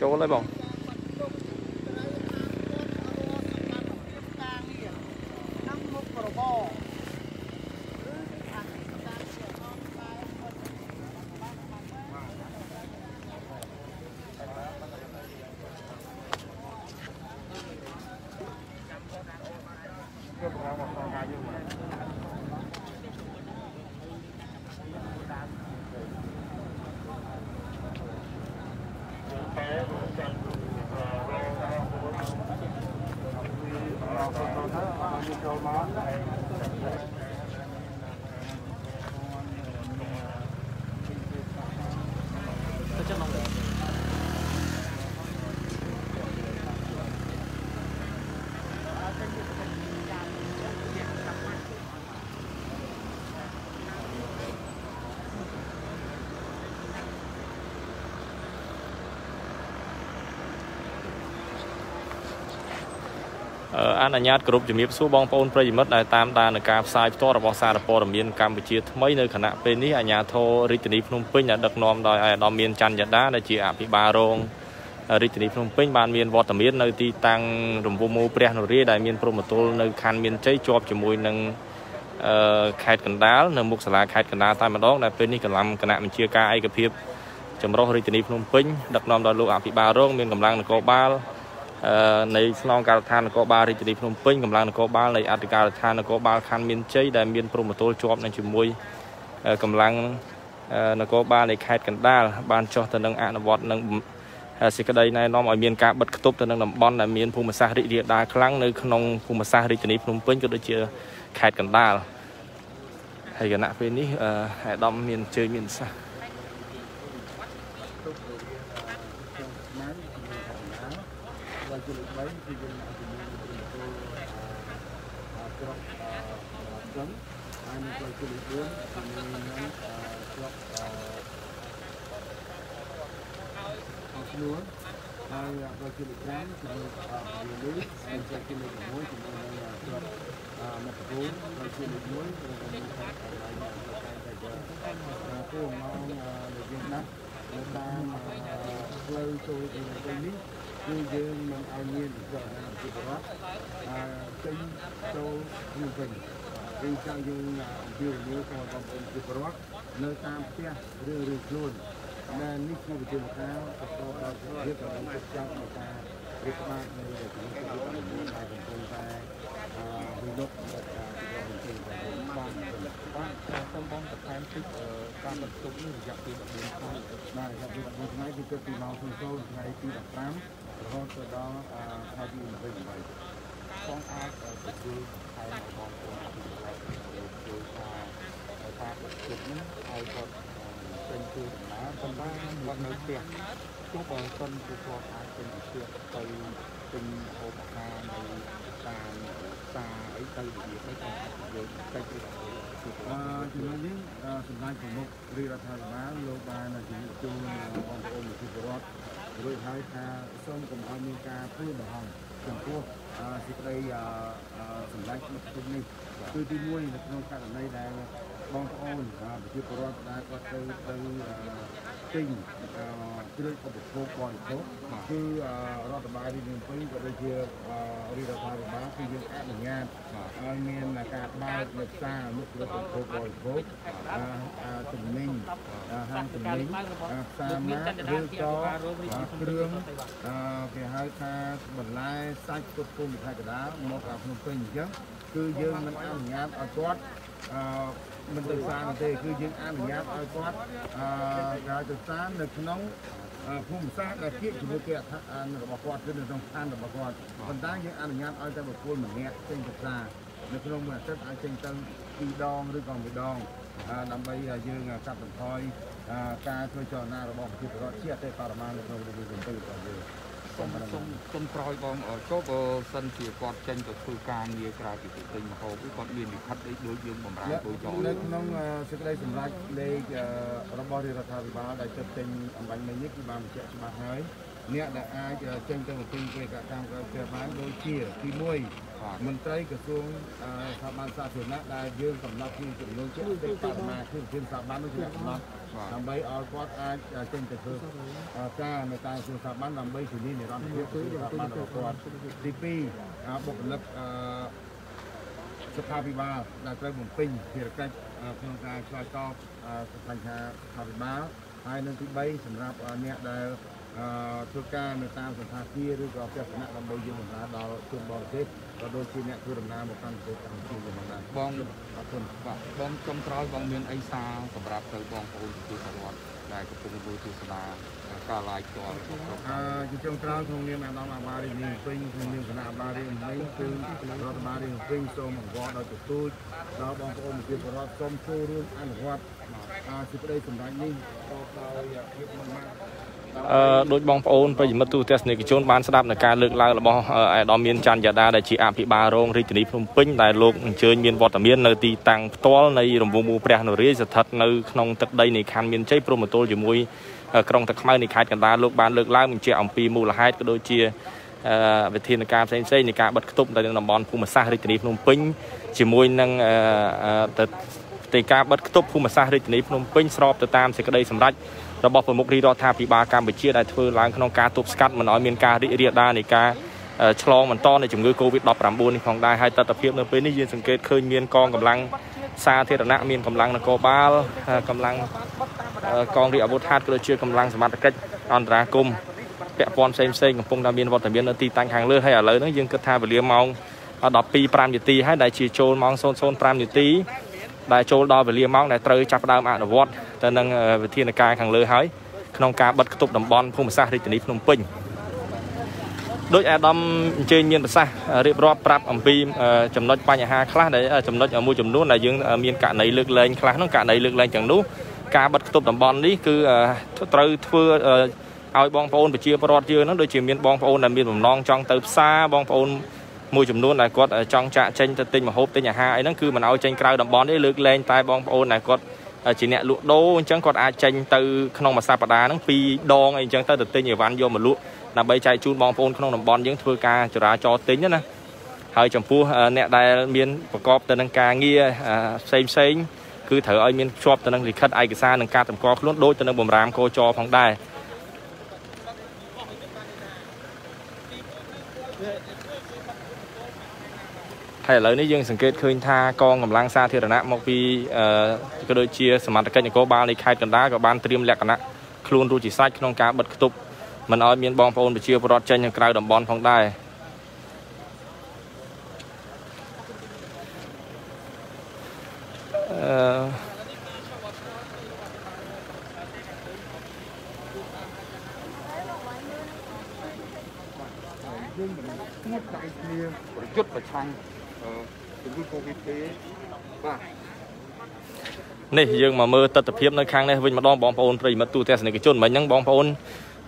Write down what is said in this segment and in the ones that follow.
ចូល អឺអនុញ្ញាតគ្រប់ជំរាបសួរបងប្អូនប្រិយមិត្តដែលតាមដាននៅការផ្សាយផ្ទាល់របស់សារព័ត៌មានកម្ពុជាថ្មីនៅគណៈពេលនេះអាជ្ញាធររាជធានីភ្នំពេញដែលដឹកនាំដោយអាយដាមមានច័ន្ទយដាដែលជាអភិបាលរងរាជធានីភ្នំពេញបានមានវត្តមាននៅទីតាំងរំពុំមូព្រះនរាយដែលមានព្រំប្រទល់នៅខណ្ឌមានជ័យជាប់ជាមួយនឹងអឺខេត្តកណ្ដាលនៅមុខសាលាខេត្តកណ្ដាលតែម្ដងដែលពេលនេះកម្លាំងគណៈបញ្ជាការឯកភាពចម្រុះរាជធានីភ្នំពេញដឹកនាំដោយលោកអភិបាលរងមានកម្លាំងនគរបាលអឺ នៃស្នងការដ្ឋាននគរបាលរាជធានីភ្នំពេញកម្លាំងនគរបាលនៃអធិការដ្ឋាននគរបាលខណ្ឌមានជ័យដែលមានព្រំប្រទល់ជាប់នឹងជាមួយអឺកម្លាំងអឺនគរបាលនៃខេត្តកណ្ដាលបានចុះទៅនឹងអនុវត្តនឹងសេចក្តីណែនាំឲ្យមានការបិទគប់ទៅនឹងតំបន់ដែលមានភូមិសាស្ត្ររីករាលដាលខ្លាំងនៅក្នុងភូមិសាស្ត្ររាជធានីភ្នំពេញក៏ដូចជាខេត្តកណ្ដាលហើយគណៈពេលនេះអឺអាដាមមានជើញមានសាស và du lịch mấy thì dân mạng thì mình cũng tôi crop cấm hai mươi quay du lịch bốn thì mình nhóm crop học lúa hai quay du lịch tám thì mình địa lý hai quay du lịch muối thì mình crop một bốn quay du lịch muối thì mình phải lại là cái cái cái cái mong để dân đất người ta mà lâu tôi thì cái lý គឺយើងមិនឲ្យមានវិចារណជីវរដ្ឋអឺចេញចូលក្នុងវិញគឺចង់យើងអំពាវនាវទៅបងប្អូនជីវរដ្ឋនៅតាមផ្ទះរឿងរឿងខ្លួនដែលនេះគឺវិធានការបន្តដល់រៀបចំកិច្ចចាប់នៃការរៀបបាននៅក្នុងជីវិតរបស់យើងដែលកំពុងតែអឺវិនិយោគដល់ការវិនិយោគទៅបានបានសូមបងបន្ថែមតិចការបន្ទុកនេះរយៈពេល14ថ្ងៃបាទរយៈពេល14ថ្ងៃគឺគិតពីម៉ោង00ថ្ងៃទី15 រហូតទៅដល់ថ្ងៃទី28បងអាចទៅជួយថែមបងប្អូនពីកន្លែងជួយថាការដឹកជិតនេះឲ្យគាត់ពេញគឺដំណើរប៉ុន្តែគាត់នៅផ្ទះទោះបើសិនគឺគាត់អាចពេញពីផ្ទះទៅពេញហូបអាហារនៅតាមផ្សារអីទៅរបៀបនេះគាត់យើងតិចទៅដល់អឺចំណុចនេះសម្ដេចប្រមុខរាជរដ្ឋាភិបាលលោកបានជំរាបជូនបងប្អូនប្រជាពលរដ្ឋ រួចហើយថាសូមកុំឲ្យមានការព្រួយបារម្ភចំពោះសេចក្តីសម្ដេចមកទុំនេះគឺទី1នៅក្នុងករណីដែលបងប្អូនប្រជាពលរដ្ឋដែលគាត់ទៅទៅ ទិញគ្រឿងឧបភោគបរិភោគគឺរដ្ឋបាលរាជធានីភ្នំពេញក៏ដូចជារាជរដ្ឋាភិបាលគឺយើងអនុញ្ញាតឲ្យមានការបើកនៅផ្សារមុខគ្រឿងឧបភោគបរិភោគទំនិញហាងទំនិញផ្សារម៉ាកឬក៏គ្រឿងគេហៅថាបន្លែសាច់គ្រប់ភូមិខេត្តកណ្ដាលមកដល់ភ្នំពេញអញ្ចឹងគឺយើងមិនអនុញ្ញាតឲ្យគាត់អឺ មិនទៅសានទេគឺយើងអនុញ្ញាតឲ្យគាត់អឺការទៅសាននៅក្នុងភូមិសាស្ត្រដែលគៀកជាមួយគេអត្ថរបស់គាត់គឺនៅក្នុងស្ថានរបស់គាត់ប៉ុន្តែយើងអនុញ្ញាតឲ្យតែបុគ្គលម្នាក់ចេញទៅផ្សារនៅក្នុងមួយអាទិត្យអាចចេញទៅពីរដងឬក៏មួយដងដើម្បីយើងកាត់បន្ថយការធ្វើចលនារបស់ប្រជាពលរដ្ឋជាអតិបរមានៅក្នុងប្រទេសកម្ពុជារបស់យើង សូមសូមសូមក្រោយបងចូលបើសិនជាគាត់ចេញទៅធ្វើការងារក្រៅពីទីពេញមហោបគាត់មានលិខិតអីដូចយើងបំរើទៅចូលនៅក្នុងសេចក្តីសម្រេចលេខរបស់រាជរដ្ឋាភិបាលដែលចុះចេញអំបញ្ញមិញនេះគឺបានបញ្ជាក់ច្បាស់ហើយអ្នកដែលអាចចេញទៅប្រទេសពេលកម្មក្រៅផ្ទះបានដូចជាទី1មន្ត្រីក្រសួងស្ថាប័នសាធារណៈដែលយើងកំណត់ពីចំនួនជាអតិបរមាគឺជាស្ថាប័ននោះជាកំណត់ដើម្បីឲ្យគាត់អាចចេញទៅធ្វើការនៅតាមក្រសួងស្ថាប័នដើម្បីធានានិរន្តរភាពស្ថាប័នរបស់គាត់ទី2បុគ្គលិកសុខាភិបាលដែលត្រូវបំពេញភារកិច្ចក្នុងការឆ្លើយតបបញ្ហាសុខាភិបាលហើយនឹងទី3សម្រាប់អ្នកដែលធ្វើការនៅតាមសន្តាគារឬក៏ផ្ទះសំណាក់ដើម្បីយើងដំណើរដល់ជនបរទេស ក៏ដូចជាអ្នកធ្វើដំណើរមកកាន់ប្រទេសកម្ពុជាផងដែរបងអរគុណបាទបងចុងក្រោយបងមានអីសារសម្រាប់ទៅបងប្អូនប្រជាពលរដ្ឋដែលកំពុងមើលទស្សនាការ live ផ្ទាល់អឺជាចុងក្រោយក្នុងនាមអាដាមអាបារីនេះពេញក្នុងនាមគណៈអាបារីនេះគឺរដ្ឋបាលរីពេញសូមអង្វរដល់ទទូចដល់បងប្អូនប្រជាពលរដ្ឋសូមចូលរួមអនុវត្តសេចក្តីសម្រេចនេះដោយភាពមុតមាត់អឺ ដូចបងប្អូនប្រិយមិត្តទូទស្សនិកជនបានស្ដាប់នៅការលើកឡើងរបស់អាដាមមានច័ន្ទយ៉ាដាដែលជាអភិបាលរងរាជធានីភ្នំពេញដែលលោកអញ្ជើញមានវត្តមាននៅទីតាំងផ្ទាល់នៃរង្វង់មូព្រះនរាយស្ថិតនៅក្នុងទឹកដីនៃខណ្ឌមានជ័យព្រមទល់ជាមួយក្រុងទឹកខ្មៅនៃខេត្តកណ្ដាលលោកបានលើកឡើងបញ្ជាក់អំពីមូលហេតុក៏ដូចជាវិធានការផ្សេងផ្សេងនៃការបិទគប់នៅក្នុងតំបន់ភូមិសាស្ត្ររាជធានីភ្នំពេញជាមួយនឹងទៅទីការបិទគប់ភូមិសាស្ត្ររាជធានីភ្នំពេញស្របទៅតាមសេចក្តីសម្រេច របស់ប្រមុខរាជរដ្ឋាភិបាលកម្ពុជាដែលធ្វើឡើងក្នុងការទប់ស្កាត់មិនឲ្យមានការរីករាលដាលនៃការឆ្លងបន្តនៃជំងឺ Covid-19 នេះផងដែរហើយតតភាពនៅពេលនេះយើងសង្កេតឃើញមានកងកម្លាំងសាធារណៈមានកម្លាំងនគរបាលកម្លាំងកងរាជអាវុធហត្ថក៏ដូចជាកម្លាំងសមត្ថកិច្ចអន្តរាគមពាក់ព័ន្ធផ្សេងផ្សេងកំពុងតែមានវត្តមាននៅទីតាំងខាងលើហើយឥឡូវនេះយើងគិតថាវេលាម៉ោង12:05នាទីហើយដែលជាចូលម៉ោង0:05នាទី ដែលចូលដល់វេលាម៉ោងដែលត្រូវចាប់ផ្ដើមអនុវត្តទៅនឹងវិធានការខាងលើហើយក្នុងការបិទគប់តំបន់ភូមិសាស្ត្ររាជធានីភ្នំពេញដោយអាដាមអញ្ជើញមានប្រសាសន៍រៀបរាប់ប្រាប់អំពីចំណុចបញ្ហាខ្លះដែលចំណុចមួយចំនួនដែលយើងមានករណីលើកលែងខ្លះនោះករណីលើកលែងទាំងនោះការបិទគប់តំបន់នេះគឺត្រូវធ្វើឲ្យបងប្អូនប្រជាពលរដ្ឋយើងហ្នឹងដូចជាមានបងប្អូនដែលមានបំណងចង់ទៅផ្សារបងប្អូន មួយចំនួនដែលគាត់ចង់ចាក់ចេញទៅទិញម្ហូបទិញអាហារអីហ្នឹងគឺមិនឲ្យចេញក្រៅតំបន់ទេលើកលែងតែបងប្អូនដែលគាត់ជាអ្នកលក់ដូរអញ្ចឹងគាត់អាចចេញទៅក្នុងមួយសប្តាហ៍ហ្នឹងពីរដងអីអញ្ចឹងទៅទៅទិញអីវ៉ាន់យកមកលក់ដើម្បីចែកជូនបងប្អូនក្នុងតំបន់យើងធ្វើការចរាចរទិញណាហើយចំពោះអ្នកដែលមានប្រកបទៅនឹងការងារផ្សេងផ្សេងគឺត្រូវឲ្យមានជាប់ទៅនឹងលិខិតឯកសារនិងការតម្កល់ខ្លួនដូចទៅនឹងបំរាមកោចរផងដែរ ហើយឥឡូវនេះយើងសង្កេតឃើញថាកងកម្លាំងសាធារណៈមកពីក៏ដូចជាសមត្ថកិច្ចនគរបាលនៃខេត្តកណ្ដាលក៏បានត្រៀមលក្ខណៈខ្លួនរួចជាស្រេចក្នុងការបិទគប់មិនឲ្យមានបងប្អូនប្រជាពលរដ្ឋចេញទៅក្រៅតំបន់ផងដែរអឺយើងមិនស្ងួតដៃគ្នាប្រយុទ្ធប្រឆាំង ជំងឺ Covid ទេបាទនេះយើងមកមើលទស្សនវិជ្ជានៅខាងនេះវិញម្ដងបងប្អូនប្រិយមិត្តទូទាំងសនិកជនមិញហ្នឹងបងប្អូន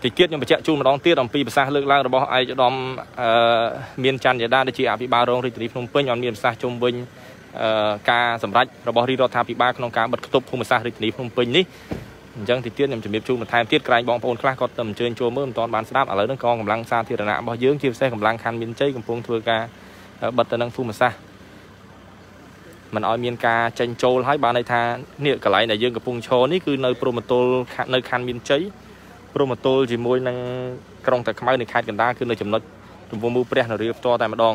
តិចទៀតខ្ញុំបញ្ជាក់ជូនម្ដងទៀតអំពីប្រសាសន៍លើកឡើងរបស់ឯកឧត្តមអឺមានច័ន្ទយដាដែលជាអភិបាលរងរាជធានីភ្នំពេញអនមានប្រសាសន៍ជុំវិញអឺការសម្រេចរបស់រាជរដ្ឋាភិបាលក្នុងការបិទគប់ភូមិសាស្ត្ររាជធានីភ្នំពេញនេះអញ្ចឹងទីទៀតខ្ញុំជំរាបជូនបន្ថែមទៀតក្រែងបងប្អូនខ្លះក៏ទៅអញ្ជើញចូលមើលមិនទាន់បានស្ដាប់ឥឡូវនេះកងកម្លាំងសាធារណៈរបស់យើងជាពិសេសកម្លាំងខណ្ឌមានជ័យកំពុងធ្វើការ បិទទៅនឹងភូមិសាស្ត្រមិនឲ្យមានការចេញចូលហើយបានន័យថានេះកន្លែងដែលយើងកំពុងឈរនេះគឺនៅព្រមទល់នៅខណ្ឌមានជ័យព្រមទល់ជាមួយនឹងក្រុងតាខ្មៅនៃខេត្តកណ្ដាលគឺនៅចំណុចទំពុំមូព្រះនរាផ្ទាល់តែម្ដង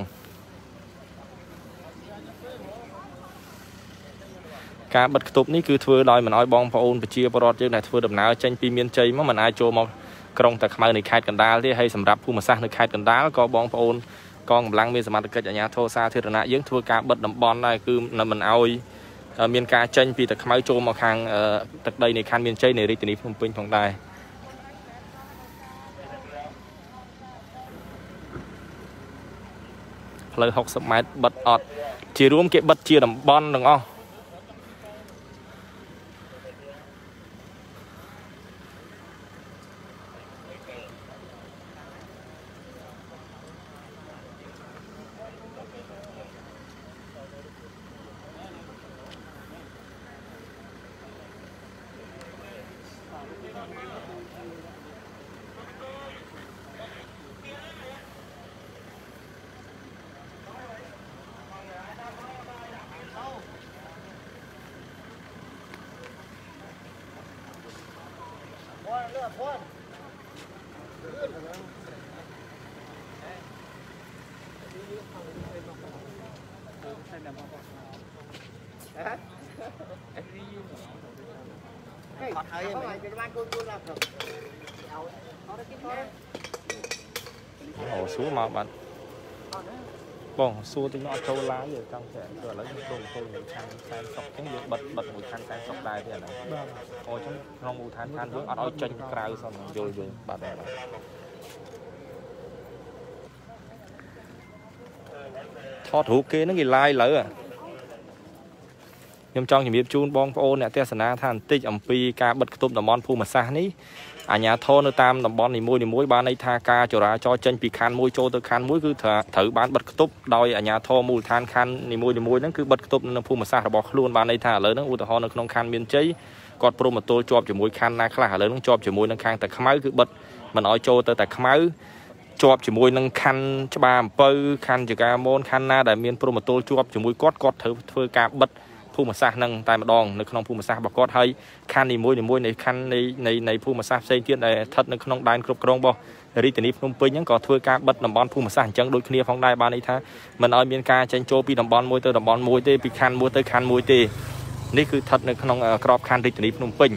ការបិទគប់នេះគឺធ្វើដោយមិនឲ្យបងប្អូនប្រជាពលរដ្ឋយើងដែលធ្វើដំណើរចេញពីមានជ័យមកមិនអាចចូលមកក្រុងតាខ្មៅនៃខេត្តកណ្ដាលទេហើយសម្រាប់ភូមិសាស្ត្រនៅខេត្តកណ្ដាលក៏បងប្អូន កងកម្លាំងមានសមត្ថកិច្ចអាជ្ញាធរសាធារណៈយើងធ្វើការបិទតំបន់ដែរគឺមិនឲ្យមានការចេញពីតាខ្មៅចូលមកខាងទឹកដីនៃខណ្ឌមានជ័យនៃរាជធានីភ្នំពេញផងដែរផ្លូវ60ម៉ែត្របិទអត់ជារួមគេបិទជាតំបន់ទាំងអស់ អូសួរមកបាទបងសួរតិចមកអត់ចូលឡាយទេចង់តែឥឡូវខ្ញុំចូលចូលមួយខាងខ្សែសុកអញ្ចឹងយើងបិទបិទមួយខាងខ្សែសុកដែរទេអាហ្នឹងបាទអូអញ្ចឹងក្នុងមូលដ្ឋានឋានយើងអត់ឲ្យចេញក្រៅសោះយល់យល់បាទបាទ តរូបគេហ្នឹងគេឡាយលើខ្ញុំចង់ជំរាបជូនបងប្អូនអ្នកទេសនាថាបន្តិចអំពីការបិទគប់តំបន់ភូមិសាស្ត្រនេះអាជ្ញាធរនៅតាមតំបន់នីមួយៗបានន័យថាការចរាចរចេញពីខណ្ឌមួយចូលទៅខណ្ឌមួយគឺត្រូវបានបិទគប់ដោយអាជ្ញាធរមូលដ្ឋានខណ្ឌនីមួយៗហ្នឹងគឺបិទគប់នៅភូមិសាស្ត្ររបស់ខ្លួនបានន័យថាឥឡូវហ្នឹងឧទាហរណ៍នៅក្នុងខណ្ឌមានជ័យគាត់ព្រមទទួលជាប់ជាមួយខណ្ឌណាខ្លះឥឡូវហ្នឹងជាប់ជាមួយនឹងខាងតាខ្មៅគឺបិទមិនឲ្យចូលទៅតាខ្មៅ ជាប់ជាមួយនឹងខណ្ឌច្បារអំពៅខណ្ឌចកាមូនខណ្ឌណាដែលមានព្រមទទួលជាប់ជាមួយគាត់គាត់ត្រូវធ្វើការបិទភូមិសាស្ត្រនឹងតែម្ដងនៅក្នុងភូមិសាស្ត្ររបស់គាត់ហើយខណ្ឌនីមួយៗនៃខណ្ឌនៃនៃនៃភូមិសាស្ត្រផ្សេងទៀតដែលស្ថិតនៅក្នុងដែនគ្រប់គ្រងរបស់រាជធានីភ្នំពេញហ្នឹងក៏ធ្វើការបិទតំបន់ភូមិសាស្ត្រអញ្ចឹងដូចគ្នាផងដែរបានន័យថាមិនឲ្យមានការចេញចូលពីតំបន់មួយទៅតំបន់មួយទេពីខណ្ឌមួយទៅខណ្ឌមួយទេនេះគឺស្ថិតនៅក្នុងក្របខណ្ឌរាជធានីភ្នំពេញ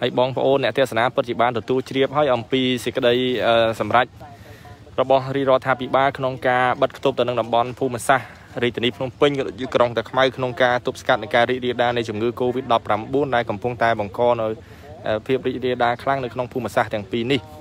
ហើយបងប្អូនអ្នកទេសនាពិតជាបានទទួលជ្រាបហើយអំពីសេចក្តីសម្រេចរបស់រាជរដ្ឋាភិបាលក្នុងការបិទគប់ទៅនឹងតំបន់ភូមិសាស្ត្ររាជធានីភ្នំពេញក៏ដូចជាក្រុងតាខ្មៅក្នុងការទប់ស្កាត់នៃការរីករាលដាលនៃជំងឺ Covid-19 ដែលកំពុងតែបង្កនៅភាពរីករាលដាលខ្លាំងនៅក្នុងភូមិសាស្ត្រទាំងពីរនេះ។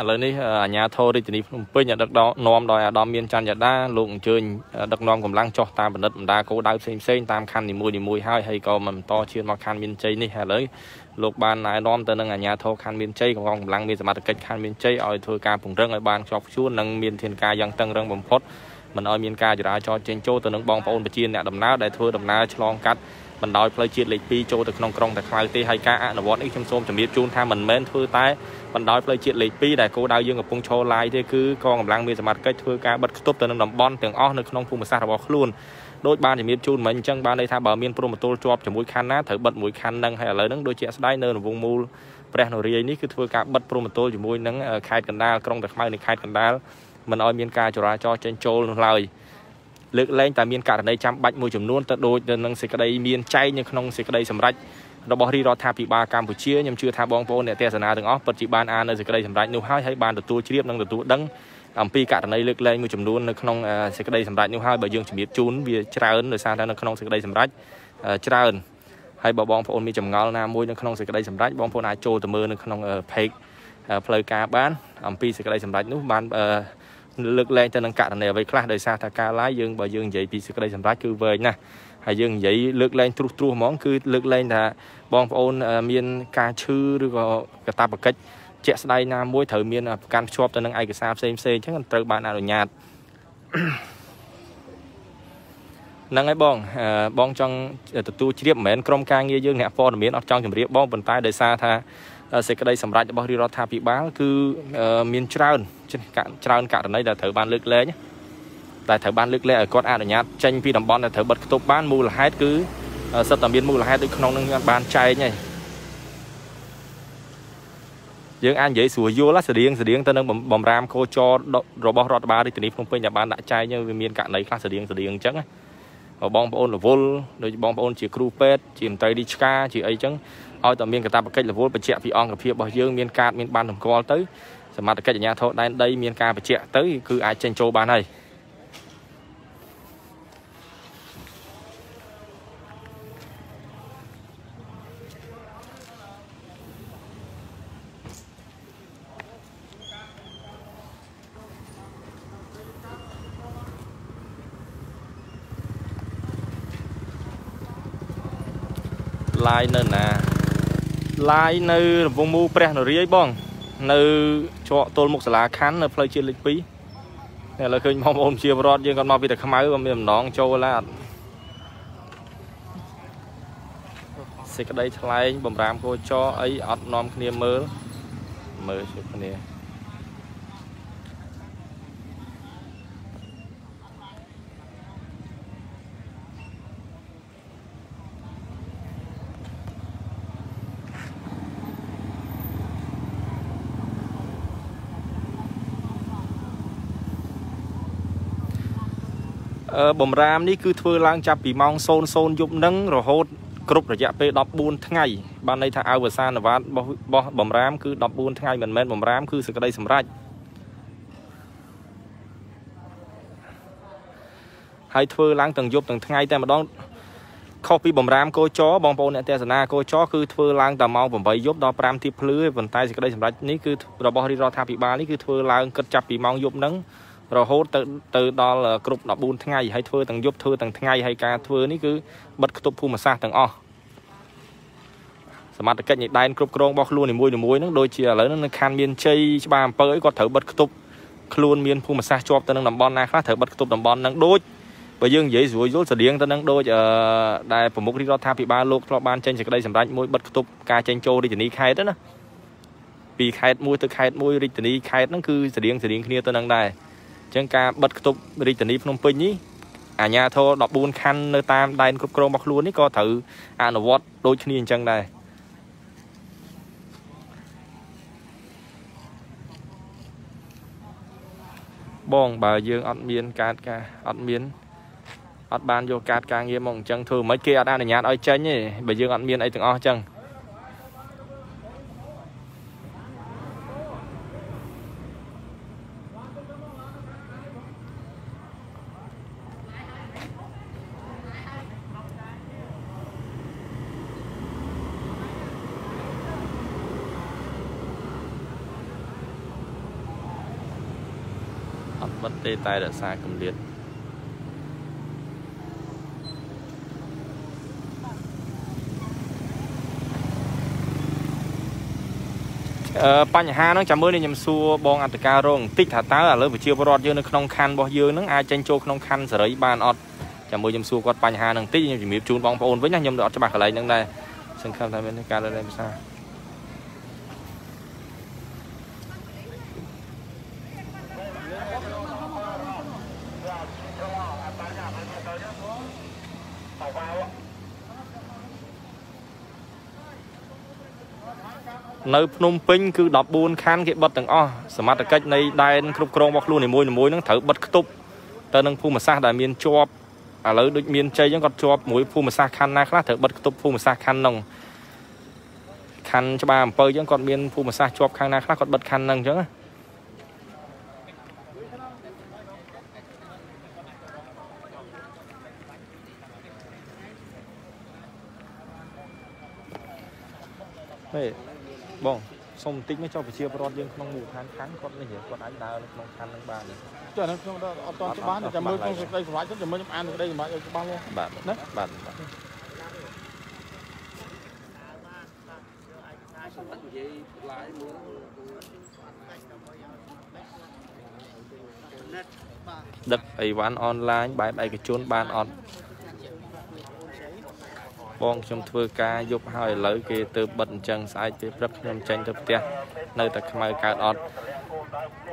ឥឡូវនេះអាជ្ញាធររាជធានីភ្នំពេញដឹកនាំដោយអាដាមមានច័ន្ទយ៉ាដាលោកអញ្ជើញដឹកនាំកម្លាំងចុះតាមបណ្ឌិតបណ្ដាគោលដៅផ្សេងផ្សេងតាមខណ្ឌនីមួយនីមួយហើយហើយក៏មិនបន្តឈានមកខណ្ឌមានជ័យនេះឥឡូវលោកបានណែនាំទៅនឹងអាជ្ញាធរខណ្ឌមានជ័យកងកម្លាំងមានសមត្ថកិច្ចខណ្ឌមានជ័យឲ្យធ្វើការពង្រឹងឲ្យបានខ្ជាប់ខ្ជួននិងមានធានការយ៉ាងតឹងរ៉ឹងបំផុតមិនឲ្យមានការចរាចរចេញចូលទៅនឹងបងប្អូនប្រជាអ្នកដំណើរដែលធ្វើដំណើរឆ្លងកាត់ បណ្ដោយផ្លូវជាតិលេខ2ចូលទៅក្នុងក្រុងតាខ្មៅទេហើយការអនុវត្តនេះខ្ញុំសូមជម្រាបជូនថាមិនមែនធ្វើតែបណ្ដោយផ្លូវជាតិលេខ2ដែលគោលដៅយើងកំពុងឈរឡាយទេគឺកងកម្លាំងមានសមត្ថកិច្ចធ្វើការបិទគប់ទៅនឹងតំបន់ទាំងអស់នៅក្នុងភូមិសាស្ត្ររបស់ខ្លួនដោយបានជំរាបជូនមិញអញ្ចឹងបានន័យថាបើមានព្រំប្រទល់ជាប់ជាមួយខណ្ឌណាត្រូវបិទមួយខណ្ឌហ្នឹងហើយឥឡូវហ្នឹងដូចជាស្ដាយនៅរង្វង់មូលព្រះនរាយនេះគឺធ្វើការបិទព្រំប្រទល់ជាមួយនឹងខេត្តកណ្ដាលក្រុងតាខ្មៅនៃខេត្តកណ្ដាលមិនឲ្យមានការចរាចរចេញចូលនោះឡើយ លើកលែងតែមានករណីចាំបាច់មួយចំនួនទៅដូចទៅនឹងសេចក្តីមានចែងនៅក្នុងសេចក្តីសម្រេចរបស់រាជរដ្ឋាភិបាលកម្ពុជាខ្ញុំជឿថាបងប្អូនអ្នកទេសនាទាំងអស់ពិតជាបានអាននៅសេចក្តីសម្រេចនោះហើយហើយបានទទួលជ្រាបនិងទទួលដឹងអំពីករណីលើកលែងមួយចំនួននៅក្នុងសេចក្តីសម្រេចនោះហើយបើយើងជំរាបជូនវាច្រើនដោយសារតែនៅក្នុងសេចក្តីសម្រេចច្រើនហើយបើបងប្អូនមានចម្ងល់ណាមួយនៅក្នុងសេចក្តីសម្រេចបងប្អូនអាចចូលទៅមើលនៅក្នុង page ផ្លូវការបានអំពីសេចក្តីសម្រេចនោះបាន លើកលែងទៅនឹងករណីអ្វីខ្លះដោយសារថាការ live យើងបើយើងនិយាយពីសេចក្តីសម្រេចគឺវែងណាស់ហើយយើងនិយាយលើកលែងទ្រុសទ្រោះហ្មងគឺលើកលែងថាបងប្អូនមានការឈឺឬក៏កតាបកិច្ចជាក់ស្ដែងណាមួយត្រូវមានប្រកាន់ភ្ជាប់ទៅនឹងឯកសារផ្សេងផ្សេងអញ្ចឹងត្រូវបានអនុញ្ញាតហ្នឹងហើយបងបងចង់ទទួលជ្រាបមិនមែនក្រុមការងារយើងអ្នកព័ត៌មានអត់ចង់ជម្រាបបងប៉ុន្តែដោយសារថា សេចក្តីសម្រេចរបស់រាជរដ្ឋាភិបាលគឺមានច្រើនច្រើនករណីដែលត្រូវបានលើកលែងដែលត្រូវបានលើកលែងឲ្យគាត់អនុញ្ញាតចេញពីតំបន់ដែលត្រូវបិទគប់បានមូលហេតុគឺសិតតែមានមូលហេតុដូចក្នុងនឹងបានចែកហើយយើងអាចនិយាយស្រួលយល់ស្រៀងស្រៀងទៅនឹងបំរាមកោចររបស់រដ្ឋបាលរាជធានីភ្នំពេញដែលបានដាក់ចែងវាមានករណីខ្លះស្រៀងស្រៀងអញ្ចឹងបងប្អូនរវល់ដូចបងប្អូនជាគ្រូពេទ្យជាមន្ត្រីរាជការជាអីចឹង ឲ្យតែមានកាតព្វកិច្ចរវល់បញ្ជាក់ពីអង្គភាពរបស់យើងមានកាតមានបានតម្កល់ទៅសមត្ថកិច្ចអាជ្ញាធរដែនដីមានការបញ្ជាក់ទៅគឺអាចចេញចូលបានហើយឡាយនៅណា ឡាយនៅរង្វង់មូព្រះនរាយបង នៅច្រកទល់មុខសាលាខណ្ឌនៅផ្លូវជាតិលេខ2តែឥឡូវឃើញបងប្អូនជាបរដ្ឋយើងគាត់មកពីតែខ្មៅក៏មានដំណងចូលឡាអត់សេចក្តីថ្លែងបំរាមកោចអីអត់នាំគ្នាមើលមើលជួបគ្នា បំរាមនេះគឺធ្វើឡើងចាប់ពីម៉ោង00យប់នឹងរហូតគ្រប់រយៈពេល14ថ្ងៃបានន័យថាអវសានវត្តរបស់បំរាមគឺ14ថ្ងៃមិនមែនបំរាមគឺសេចក្តីសម្រេចហើយធ្វើឡើងទាំងយប់ទាំងថ្ងៃតែម្ដងខុសពីបំរាមកោចរបងប្អូនអ្នកទេសនាកោចរគឺធ្វើឡើងតែម៉ោង8យប់ដល់5ទៀបភ្លឺប៉ុន្តែសេចក្តីសម្រេចនេះគឺរបស់រាជរដ្ឋាភិបាលនេះគឺធ្វើឡើងគិតចាប់ពីម៉ោងយប់ហ្នឹង រហូតទៅទៅដល់គ្រប់14ថ្ងៃហើយធ្វើទាំងយប់ធ្វើទាំងថ្ងៃហើយការធ្វើនេះគឺបិទគប់ភូមិសាស្ត្រទាំងអស់សមត្ថកិច្ចនៃដែនគ្រប់គ្រងរបស់ខ្លួននីមួយៗហ្នឹងដូចជាឥឡូវហ្នឹងនៅខណ្ឌមានជ័យច្បារអំពើអីគាត់ត្រូវបិទគប់ខ្លួនមានភូមិសាស្ត្រជាប់ទៅនឹងតំបន់ណាខ្លះត្រូវបិទគប់តំបន់ហ្នឹងដូចបើយើងនិយាយស្រួលយល់ស្តៀងទៅនឹងដូចអឺដែលប្រមុខរដ្ឋាភិបាលលោកធ្លាប់បានចេញសេចក្តីសម្រេចមួយបិទគប់ការចេញចូលរាជធានីខេត្តណាពីខេត្តមួយទៅខេត្តមួយរាជធានីខេត្តហ្នឹងគឺស្តៀងស្តៀងគ្នាទៅនឹងដែរ ចឹងការបិទគប់រាជធានីភ្នំពេញនេះអាជ្ញាធរ14ខណ្ឌនៅតាមដែនគ្រប់គ្រងរបស់ខ្លួននេះក៏ត្រូវអនុវត្តដូចគ្នាអញ្ចឹងដែរបងបើយើងអត់មានការការអត់មានអត់បានយកកាតការងារមកអញ្ចឹងធ្វើមិនគេអត់អនុញ្ញាតឲ្យចេញទេបើយើងអត់មានអីទាំងអស់អញ្ចឹងបិ ទទេតែរក្សាកម្រិតអឺបញ្ហាហ្នឹងចាំមើលនេះខ្ញុំសួរបងអត្តការរងបន្តិចថាតើឥឡូវប្រជាពលរដ្ឋយើងនៅក្នុងខណ្ឌរបស់យើងហ្នឹងអាចចេញចូលក្នុងខណ្ឌសេរីបានអត់ចាំមើលខ្ញុំសួរគាត់បញ្ហាហ្នឹងបន្តិចខ្ញុំជំរាបជូនបងប្អូនវិញណាខ្ញុំអត់ច្បាស់កន្លែងហ្នឹងដែរសង្ឃឹមថាមានការលើកលែងភាសា នៅភ្នំពេញគឺ14ខណ្ឌគេបិទទាំងអស់សមត្ថកិច្ចនៃដែនគ្រប់គ្រងរបស់ខ្លួននីមួយៗហ្នឹងត្រូវបិទគប់ទៅនឹងភូមិសាស្ត្រដែលមានជាប់ឥឡូវដូចមានជ័យហ្នឹងគាត់ជាប់មួយភូមិសាស្ត្រខណ្ឌណាខ្លះត្រូវបិទគប់ភូមិសាស្ត្រខណ្ឌហ្នឹងខណ្ឌច្បារអំពើអញ្ចឹងគាត់មានភូមិសាស្ត្រជាប់ខាងណាខ្លះគាត់បិទខណ្ឌហ្នឹងអញ្ចឹងណាហេ បងសុំបន្តិចមកចុះប្រជាពលរដ្ឋយើងក្នុងមូលដ្ឋានខណ្ឌគាត់នេះគាត់អាចដើរនៅក្នុងខណ្ឌនឹងបានទេចុះនៅក្នុងអត់តច្បាស់តែមើលក្នុងសេចក្តីសម្រេចទៅចាំមើលខ្ញុំអានសេចក្តីសម្រេចឲ្យច្បាស់លាស់បាទណាបាទដឹកអីវ៉ាន់អនឡាញបែបឯកជនបានអត់ បងខ្ញុំធ្វើការយប់ហើយឥឡូវគេទៅបិទអញ្ចឹងស្អែកពេលព្រឹកខ្ញុំចេញទៅផ្ទះនៅតែខ្មៅកើតអត់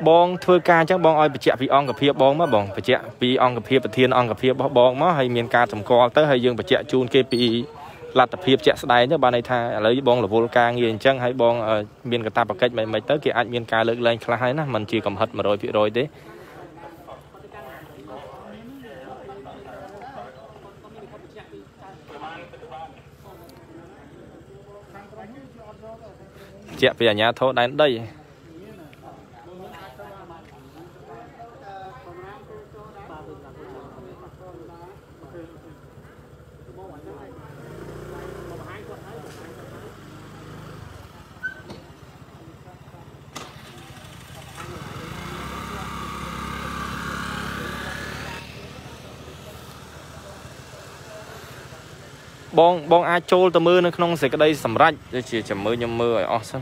បងធ្វើការអញ្ចឹងបងឲ្យបញ្ជាក់ពីអង្គភាពបងមកបងបញ្ជាក់ពីអង្គភាពប្រធានអង្គភាពរបស់បងមកហើយមានការសម្គាល់ទៅហើយយើងបញ្ជាក់ជូនគេពីលទ្ធភាពជាក់ស្ដែងទៅបានន័យថាឥឡូវបងរវល់ការងារអញ្ចឹងហើយបង មានកតាបកិច្ចមិនមិនទៅគេអាចមានការលើកលែងខ្លះហើយណាมันជាកំហិត100%ទេ ជាក់ពីអាញាធរ បងបងអាចចូលទៅមើលនៅក្នុងសេចក្តីសម្រេចជាចាំមើលខ្ញុំមើលឲ្យអស់សិន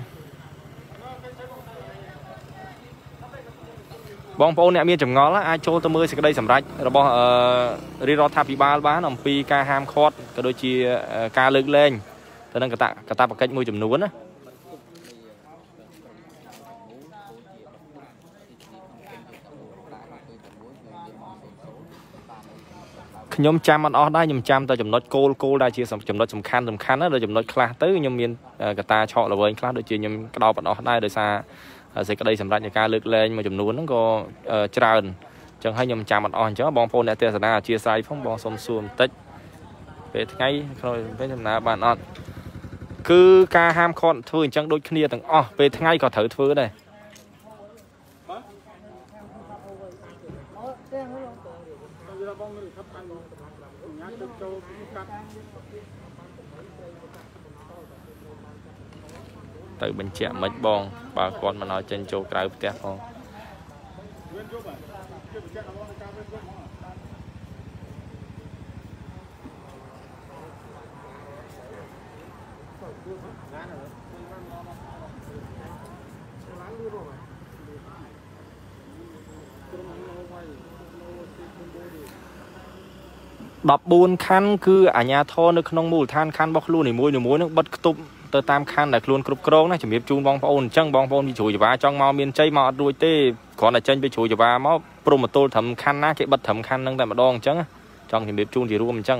បងប្អូនអ្នកមានចម្ងល់អាចចូលទៅមើលសេចក្តីសម្រេចរបស់អឺរាជរដ្ឋាភិបាលបានអំពីការហាមឃាត់ក៏ដូចជាការលើកលែងទៅនឹងកតកតបកិច្ចមួយចំនួនណា ខ្ញុំចាំអត់អស់ដែរខ្ញុំចាំតែចំណុចគោលគោលដែលជាចំណុចសំខាន់សំខាន់ណាដល់ចំណុចខ្លះទៅខ្ញុំមានកតាឆក់ល្វែងខ្លះដូចជាខ្ញុំក្តោបអត់អស់ដែរដោយសារសេចក្តីសម្រេចនៃការលើកលែងមួយចំនួនហ្នឹងក៏ច្រើនអញ្ចឹងហើយខ្ញុំចាំអត់អស់អញ្ចឹងបងប្អូនអ្នកទេសនាអធិស្ឋានផងបងសុំសួរបន្តិចពេលថ្ងៃក្នុងពេលដំណើរបានអត់គឺការហាមឃាត់ធ្វើអញ្ចឹងដូចគ្នាទាំងអស់ពេលថ្ងៃក៏ត្រូវធ្វើដែរ ទៅបញ្ជាក់មិនបង បើគាត់មិនឲ្យចេញចូលក្រៅផ្ទះផង 14ខណ្ឌគឺអាជ្ញាធរនៅក្នុងមូលដ្ឋានខណ្ឌរបស់ខ្លួននីមួយៗនឹងបិទគប់ទៅតាមខណ្ឌដែលខ្លួនគ្រប់គ្រងណាជំរាបជូនបងប្អូនអញ្ចឹងបងប្អូនពីជ្រួយចវាចង់មកមានជ័យមកអត់រួចទេគ្រាន់តែចេញពីជ្រួយចវាមកព្រមទល់ត្រឹមខណ្ឌណាគេបិទត្រឹមខណ្ឌហ្នឹងតែម្ដងអញ្ចឹងចង់ជំរាបជូនជារួមអញ្ចឹង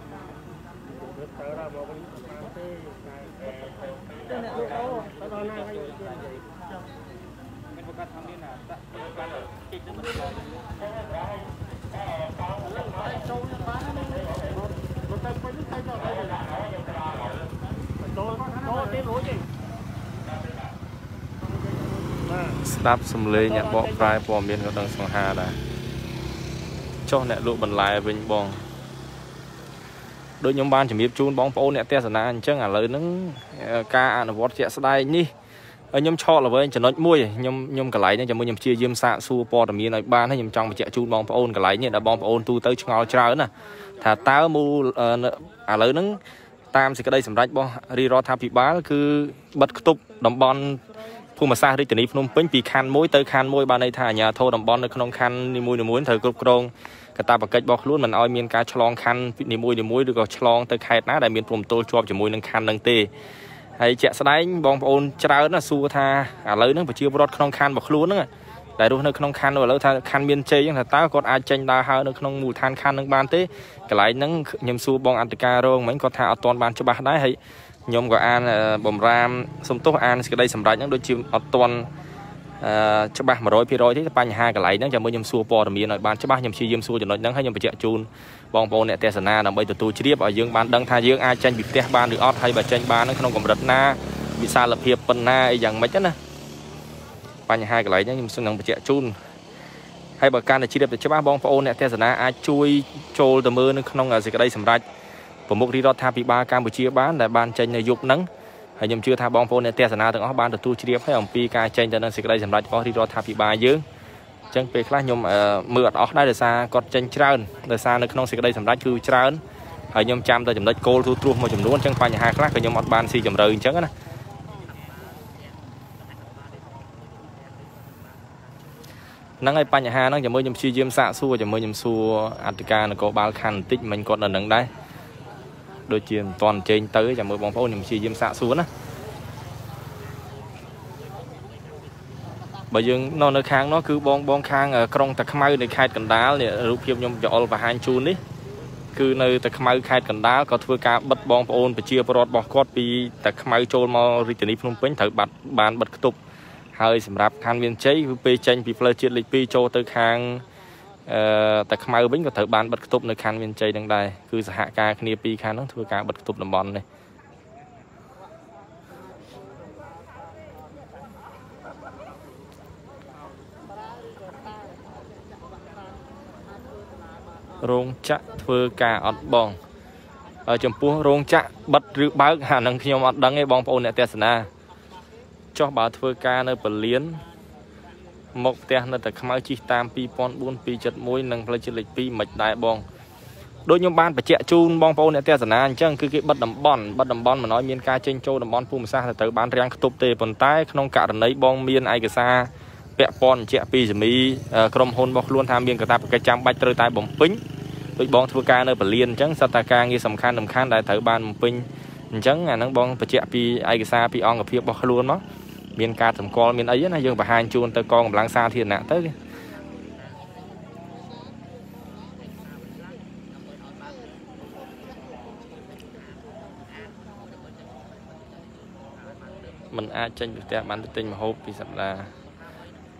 សថាមានអាតបានជិះទៅមិនបានចូលបានទេមកទៅពេញទៅទៅទៅចូលចូលទេរួចទេស្ដាប់សំឡេងអ្នកបកប្រែព័ត៌មានក៏ដឹងសង្ហាដែរចុះអ្នកលក់បន្លែវិញបង ដូចខ្ញុំបានជំរាបជូនបងប្អូនអ្នកទេសនាអញ្ចឹងឥឡូវហ្នឹងការអនុវត្តជាក់ស្ដែងនេះខ្ញុំឆក់ល្វែងចំណុចមួយខ្ញុំខ្ញុំកន្លែងនេះជាមួយខ្ញុំព្យាយាមសាកសួរព័ត៌មានឲ្យបានហើយខ្ញុំចង់បញ្ជាក់ជូនបងប្អូនកន្លែងនេះដល់បងប្អូនទូទៅឆ្ងល់ច្រើនណាថាតើមូលឥឡូវហ្នឹងតាមសេចក្តីសម្រេចរបស់រាជរដ្ឋាភិបាលគឺបិទគប់តំបន់ភូមិសាស្ត្ររាជធានីភ្នំពេញពីខណ្ឌ1ទៅខណ្ឌ1បានន័យថាអាជ្ញាធរតំបន់នៅក្នុងខណ្ឌនីមួយៗត្រូវគ្រប់គ្រង កតាបកិច្ចរបស់ខ្លួនមិនឲ្យមានការឆ្លងខណ្ឌនីមួយៗឬក៏ឆ្លងទៅខេត្តណាដែលមានព្រំទល់ជាប់ជាមួយនឹងខណ្ឌនឹងទេហើយជាក់ស្ដែងបងប្អូនច្រើនណាសួរថាឥឡូវហ្នឹងប្រជាពលរដ្ឋក្នុងខណ្ឌរបស់ខ្លួនហ្នឹងដែលរស់នៅក្នុងខណ្ឌឥឡូវថាខណ្ឌមានជ័យហ្នឹងថាតើគាត់អាចចេញដើរហើរនៅក្នុងមូលដ្ឋានខណ្ឌហ្នឹងបានទេកន្លែងហ្នឹងខ្ញុំសួរបងអន្តការរងមិញគាត់ថាអត់ទាន់បានច្បាស់ដែរហើយខ្ញុំក៏អានបំរាមសំទោសអានសេចក្តីសម្រេចហ្នឹងដូចជាអត់ទាន់អឺ ច្បាស់100%ទេបញ្ហាកន្លែងហ្នឹងចាំមើលខ្ញុំសួរព័ត៌មានឲ្យបានច្បាស់ខ្ញុំព្យាយាមសួរចំណុចហ្នឹងហើយខ្ញុំបញ្ជាក់ជូនបងប្អូនអ្នកទេសនាដើម្បីទទួលជ្រាបឲ្យយើងបានដឹងថាយើងអាចចេញពីផ្ទះបានឬអត់ហើយបើចេញបានក្នុងកម្រិតណាវិសាលភាពប៉ុណ្ណាអីយ៉ាងម៉េចណាបញ្ហាកន្លែងហ្នឹងខ្ញុំសឹងនឹងបញ្ជាក់ជូនហើយបើកាន់តែជ្រាបទៅច្បាស់បងប្អូនអ្នកទេសនាអាចជួយចូលទៅមើលនៅក្នុងសេចក្តីសម្រេចប្រមុខរាជរដ្ឋាភិបាលកម្ពុជាបានដែលបានចេញនៅយប់ហ្នឹង ហហើយខ្ញុំជឿថាបងប្អូនអ្នកទេសនាទាំងអស់បានទទួលជ្រាបហើយអំពីការចេញទៅនឹងសេចក្តីសម្រេចរបស់រាជរដ្ឋាភិបាលយើងអញ្ចឹងពេលខ្លះខ្ញុំមើលអត់អស់ដែរដោយសារគាត់ចេញច្រើនដោយសារនៅក្នុងសេចក្តីសម្រេចគឺច្រើនហើយខ្ញុំចាំតែចំណុចគោលទូទ្រោះមួយចំនួនអញ្ចឹងបញ្ហាខ្លះក៏ខ្ញុំអត់បានស៊ីជម្រៅអញ្ចឹងណាហ្នឹងហើយបញ្ហាហ្នឹងជាមួយខ្ញុំព្យាយាមសាកសួរជាមួយខ្ញុំសួរអធិការនគរបាលខណ្ឌបន្តិចមិញគាត់នៅនឹងដែរ ដូចជាមិនទាន់ចេញទៅចាំមើលបងប្អូនខ្ញុំព្យាយាមសាកសួរណាបើយើងនៅនៅខាងនោះគឺបងបងខាងក្រុងតាខ្មៅនៃខេត្តកណ្ដាលនេះរូបភាពខ្ញុំច្អល់បង្ហាញជូននេះគឺនៅតាខ្មៅខេត្តកណ្ដាលក៏ធ្វើការបិទបងប្អូនប្រជាពលរដ្ឋរបស់គាត់ពីតាខ្មៅចូលមករាជធានីភ្នំពេញត្រូវបាត់បានបិទគប់ហើយសម្រាប់ខណ្ឌមានជ័យគឺពេលចេញពីផ្លូវជាតិលេខ2ចូលទៅខាងអឺ តែខ្មៅវិញក៏ត្រូវបានបិទគប់នៅខណ្ឌមានជ័យនឹងដែរគឺសហការគ្នាពីរខណ្ឌនោះធ្វើការបិទគប់តំបន់នេះរោងចក្រធ្វើការអត់បងចំពោះរោងចក្របិទឬបើកអានឹងខ្ញុំអត់ដឹងទេបងប្អូនអ្នកទេសនាចុះបើធ្វើការនៅពលាន មកផ្ទះនៅតែខ្មៅជីកតាម2004 271និងផ្លូវជាតិលេខ2មិនដែរបងដូចខ្ញុំបានបញ្ជាក់ជូនបងប្អូនអ្នកទេសនាអញ្ចឹងគឺគេបិទតំបន់បិទតំបន់មិនឲ្យមានការចេញចូលតំបន់ភូមិសាស្ត្រទៅបានរាំងខ្ទប់ទេប៉ុន្តែក្នុងករណីបងមានឯកសារពាក់ព័ន្ធបញ្ជាក់ពីសមីក្រុមហ៊ុនរបស់ខ្លួនថាមានកាតព្វកិច្ចចាំបាច់ត្រូវតែបំពេញដូចបងធ្វើការនៅពលានអញ្ចឹងសត្វតាការងារសំខាន់សំខាន់ដែលត្រូវបានបំពេញអញ្ចឹងអាហ្នឹងបងបញ្ជាក់ពីឯកសារពីអង្គភាពរបស់ខ្លួនមក មានការសម្គាល់មានអីណាយើងបង្ហាញជូនទៅកងកម្លាំងសាធារណៈទៅมันអាចចេញពីផ្ទះបានទៅទិញម្ហូបពីសប្តាហ៍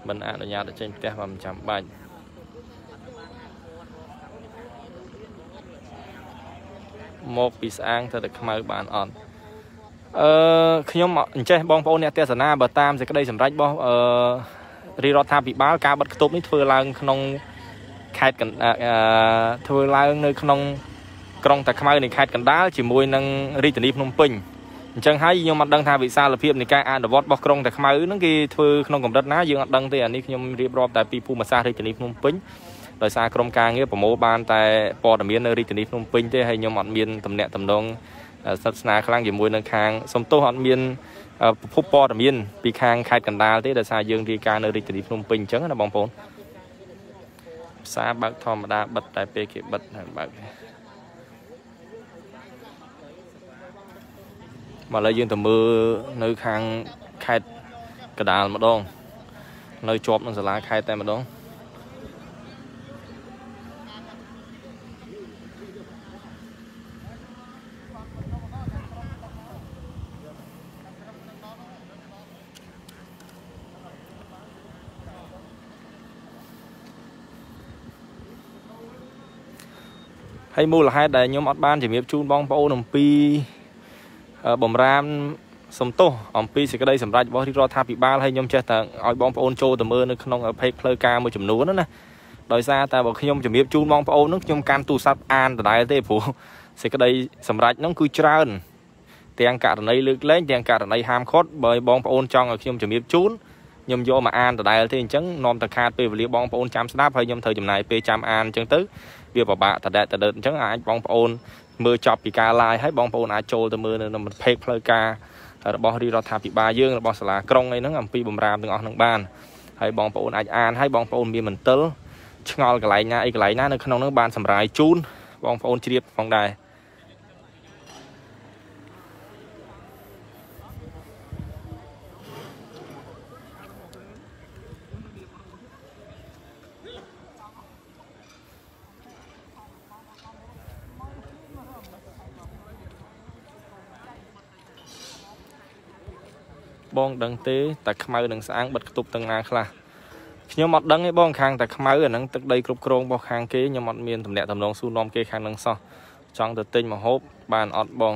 មិនអនុញ្ញាតឲ្យចេញផ្ទះបើមិនចាំបាច់មកពីស្អាងទៅតែខ្មៅបានអត់ អឺខ្ញុំអញ្ចេះបងប្អូនអ្នកទេសនាបើតាមសេចក្តីសម្រេចរបស់អឺរាជរដ្ឋាភិបាលការបិទគប់នេះធ្វើឡើងក្នុងខេត្តកណ្ដាលអឺធ្វើឡើងនៅក្នុងក្រុងតាខ្មៅនៃខេត្តកណ្ដាលជាមួយនឹងរាជធានីភ្នំពេញអញ្ចឹងហើយខ្ញុំអត់ដឹងថាវិសាលភាពនៃការអនុវត្តរបស់ក្រុងតាខ្មៅហ្នឹងគេធ្វើក្នុងកម្រិតណាយើងអត់ដឹងទេអានេះខ្ញុំរៀបរាប់តែពីភូមិសាស្ត្ររាជធានីភ្នំពេញដោយសារក្រុមការងារប្រមូលបានតែព័ត៌មាននៅរាជធានីភ្នំពេញទេហើយខ្ញុំអត់មានតំណែងតំណង សិទ្ធស្នាខ្លាំងជាមួយនឹងខាងសំទោសអត់មានប្រភពព័ត៌មានពីខាងខេត្តកណ្ដាលទេដោយសារយើងរាយការណ៍នៅរាជធានីភ្នំពេញអញ្ចឹងណាបងប្អូនផ្សារបើកធម្មតាបិទតែពេលគេបិទហើយបើកមកឥឡូវយើងទៅមើលនៅខាងខេត្តកដាលម្ដង នៅជាប់នឹងសាលាខេត្តតែម្ដង ហើយមូលហេតុដែលខ្ញុំអត់បានជំរាបជូនបងប្អូនអំពីបំរាមសំទោសអំពីសេចក្តីសម្រេចរបស់រាជរដ្ឋាភិបាលហើយខ្ញុំចេះតែឲ្យបងប្អូនចូលទៅមើលនៅក្នុង page ផ្លូវការមួយចំនួនណាដោយសារតែបើខ្ញុំជំរាបជូនបងប្អូននឹងខ្ញុំកាន់ទូរស័ព្ទអានដដែលទេព្រោះសេចក្តីសម្រេចនឹងគឺច្រើនទាំងករណីលើកលែងទាំងករណីហាមឃាត់បើបងប្អូនចង់ឲ្យខ្ញុំជំរាបជូនខ្ញុំយកមកអានដដែលទេអញ្ចឹងនាំតែខាតពេលវេលាបងប្អូនចាំស្ដាប់ហើយខ្ញុំត្រូវចំណាយពេលចាំអានអញ្ចឹងទៅ វាពិបាកតដែតដើតអញ្ចឹងអាចបងប្អូនមើលចប់ពីការ live ហើយបងប្អូនអាចចូលទៅមើលនៅក្នុងផេកផ្លូវការរបស់រាជរដ្ឋាភិបាលយើងរបស់សាលាក្រុងអីហ្នឹងអំពីបំរាមទាំងអស់ហ្នឹងបានហើយបងប្អូនអាចអានហើយបងប្អូនមានមន្ទិលឆ្ងល់កន្លែងណាអីកន្លែងណានៅក្នុងហ្នឹងបានសម្រាយជូនបងប្អូនជ្រាបផងដែរ បងដឹងទេតែខ្មៅនឹងស្អាងបិទគប់ទាំងណាខ្លះខ្ញុំអត់ដឹងទេបងខាងតែខ្មៅអាហ្នឹងទឹកដីគ្រប់គ្រងរបស់ខាងគេខ្ញុំអត់មានតំណែងតំណងស៊ូនាំគេខាងហ្នឹងសោះចង់ទៅទិញមកហូបបានអត់បង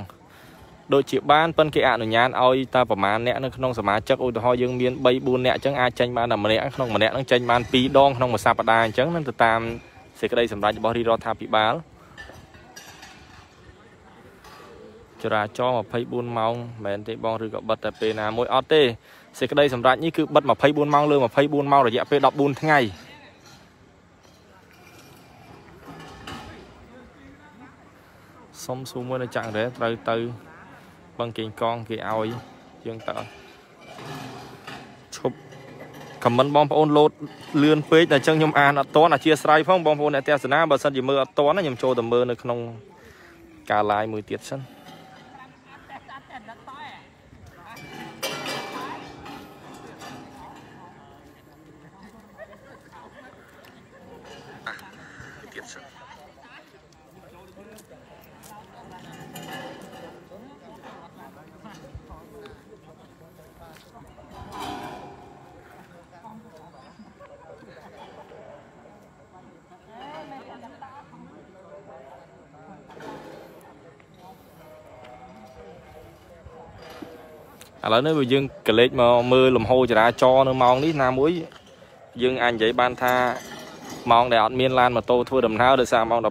ដូចជាបានប៉ុនគេអនុញ្ញាតឲ្យតែប្រមាណអ្នកនៅក្នុងសមាជិកឧទាហរណ៍យើងមាន3 4អ្នកអញ្ចឹងអាចចេញបានតែម្នាក់ក្នុងម្នាក់ហ្នឹងចេញបាន2ដងក្នុងមួយសប្តាហ៍អញ្ចឹងនឹងទៅតាមសេចក្តីសម្រេចរបស់រាជរដ្ឋាភិបាល ចរាចរណ៍24ម៉ោងមិនមែនទេបងឬក៏បិទតែពេលណាមួយអត់ទេសេចក្តីសម្រាប់នេះគឺបិទ24ម៉ោងលើ24ម៉ោងរយៈពេល14ថ្ងៃសុំសួរមួយនៅចាក់រ៉េត្រូវទៅបឹងកេងកងគេឲ្យយើងតើឈប់ខមមិនបងប្អូនលោតលឿនពេកតែអញ្ចឹងខ្ញុំអានអត់តន់អធិស្ឋានផងបងប្អូនអ្នកទេសនាបើសិនជាមើលអត់តន់ខ្ញុំចូលទៅមើលនៅក្នុងការ live មួយទៀតសិន ឥឡូវនេះបើយើងកលេចមកមើលលំហូរចរាចរណ៍នៅម៉ោងនេះណាមួយ យើងអាចនិយាយបានថាម៉ោងដែលអត់មានឡានម៉ូតូធ្វើដំណើរដោយសារម៉ោង12:30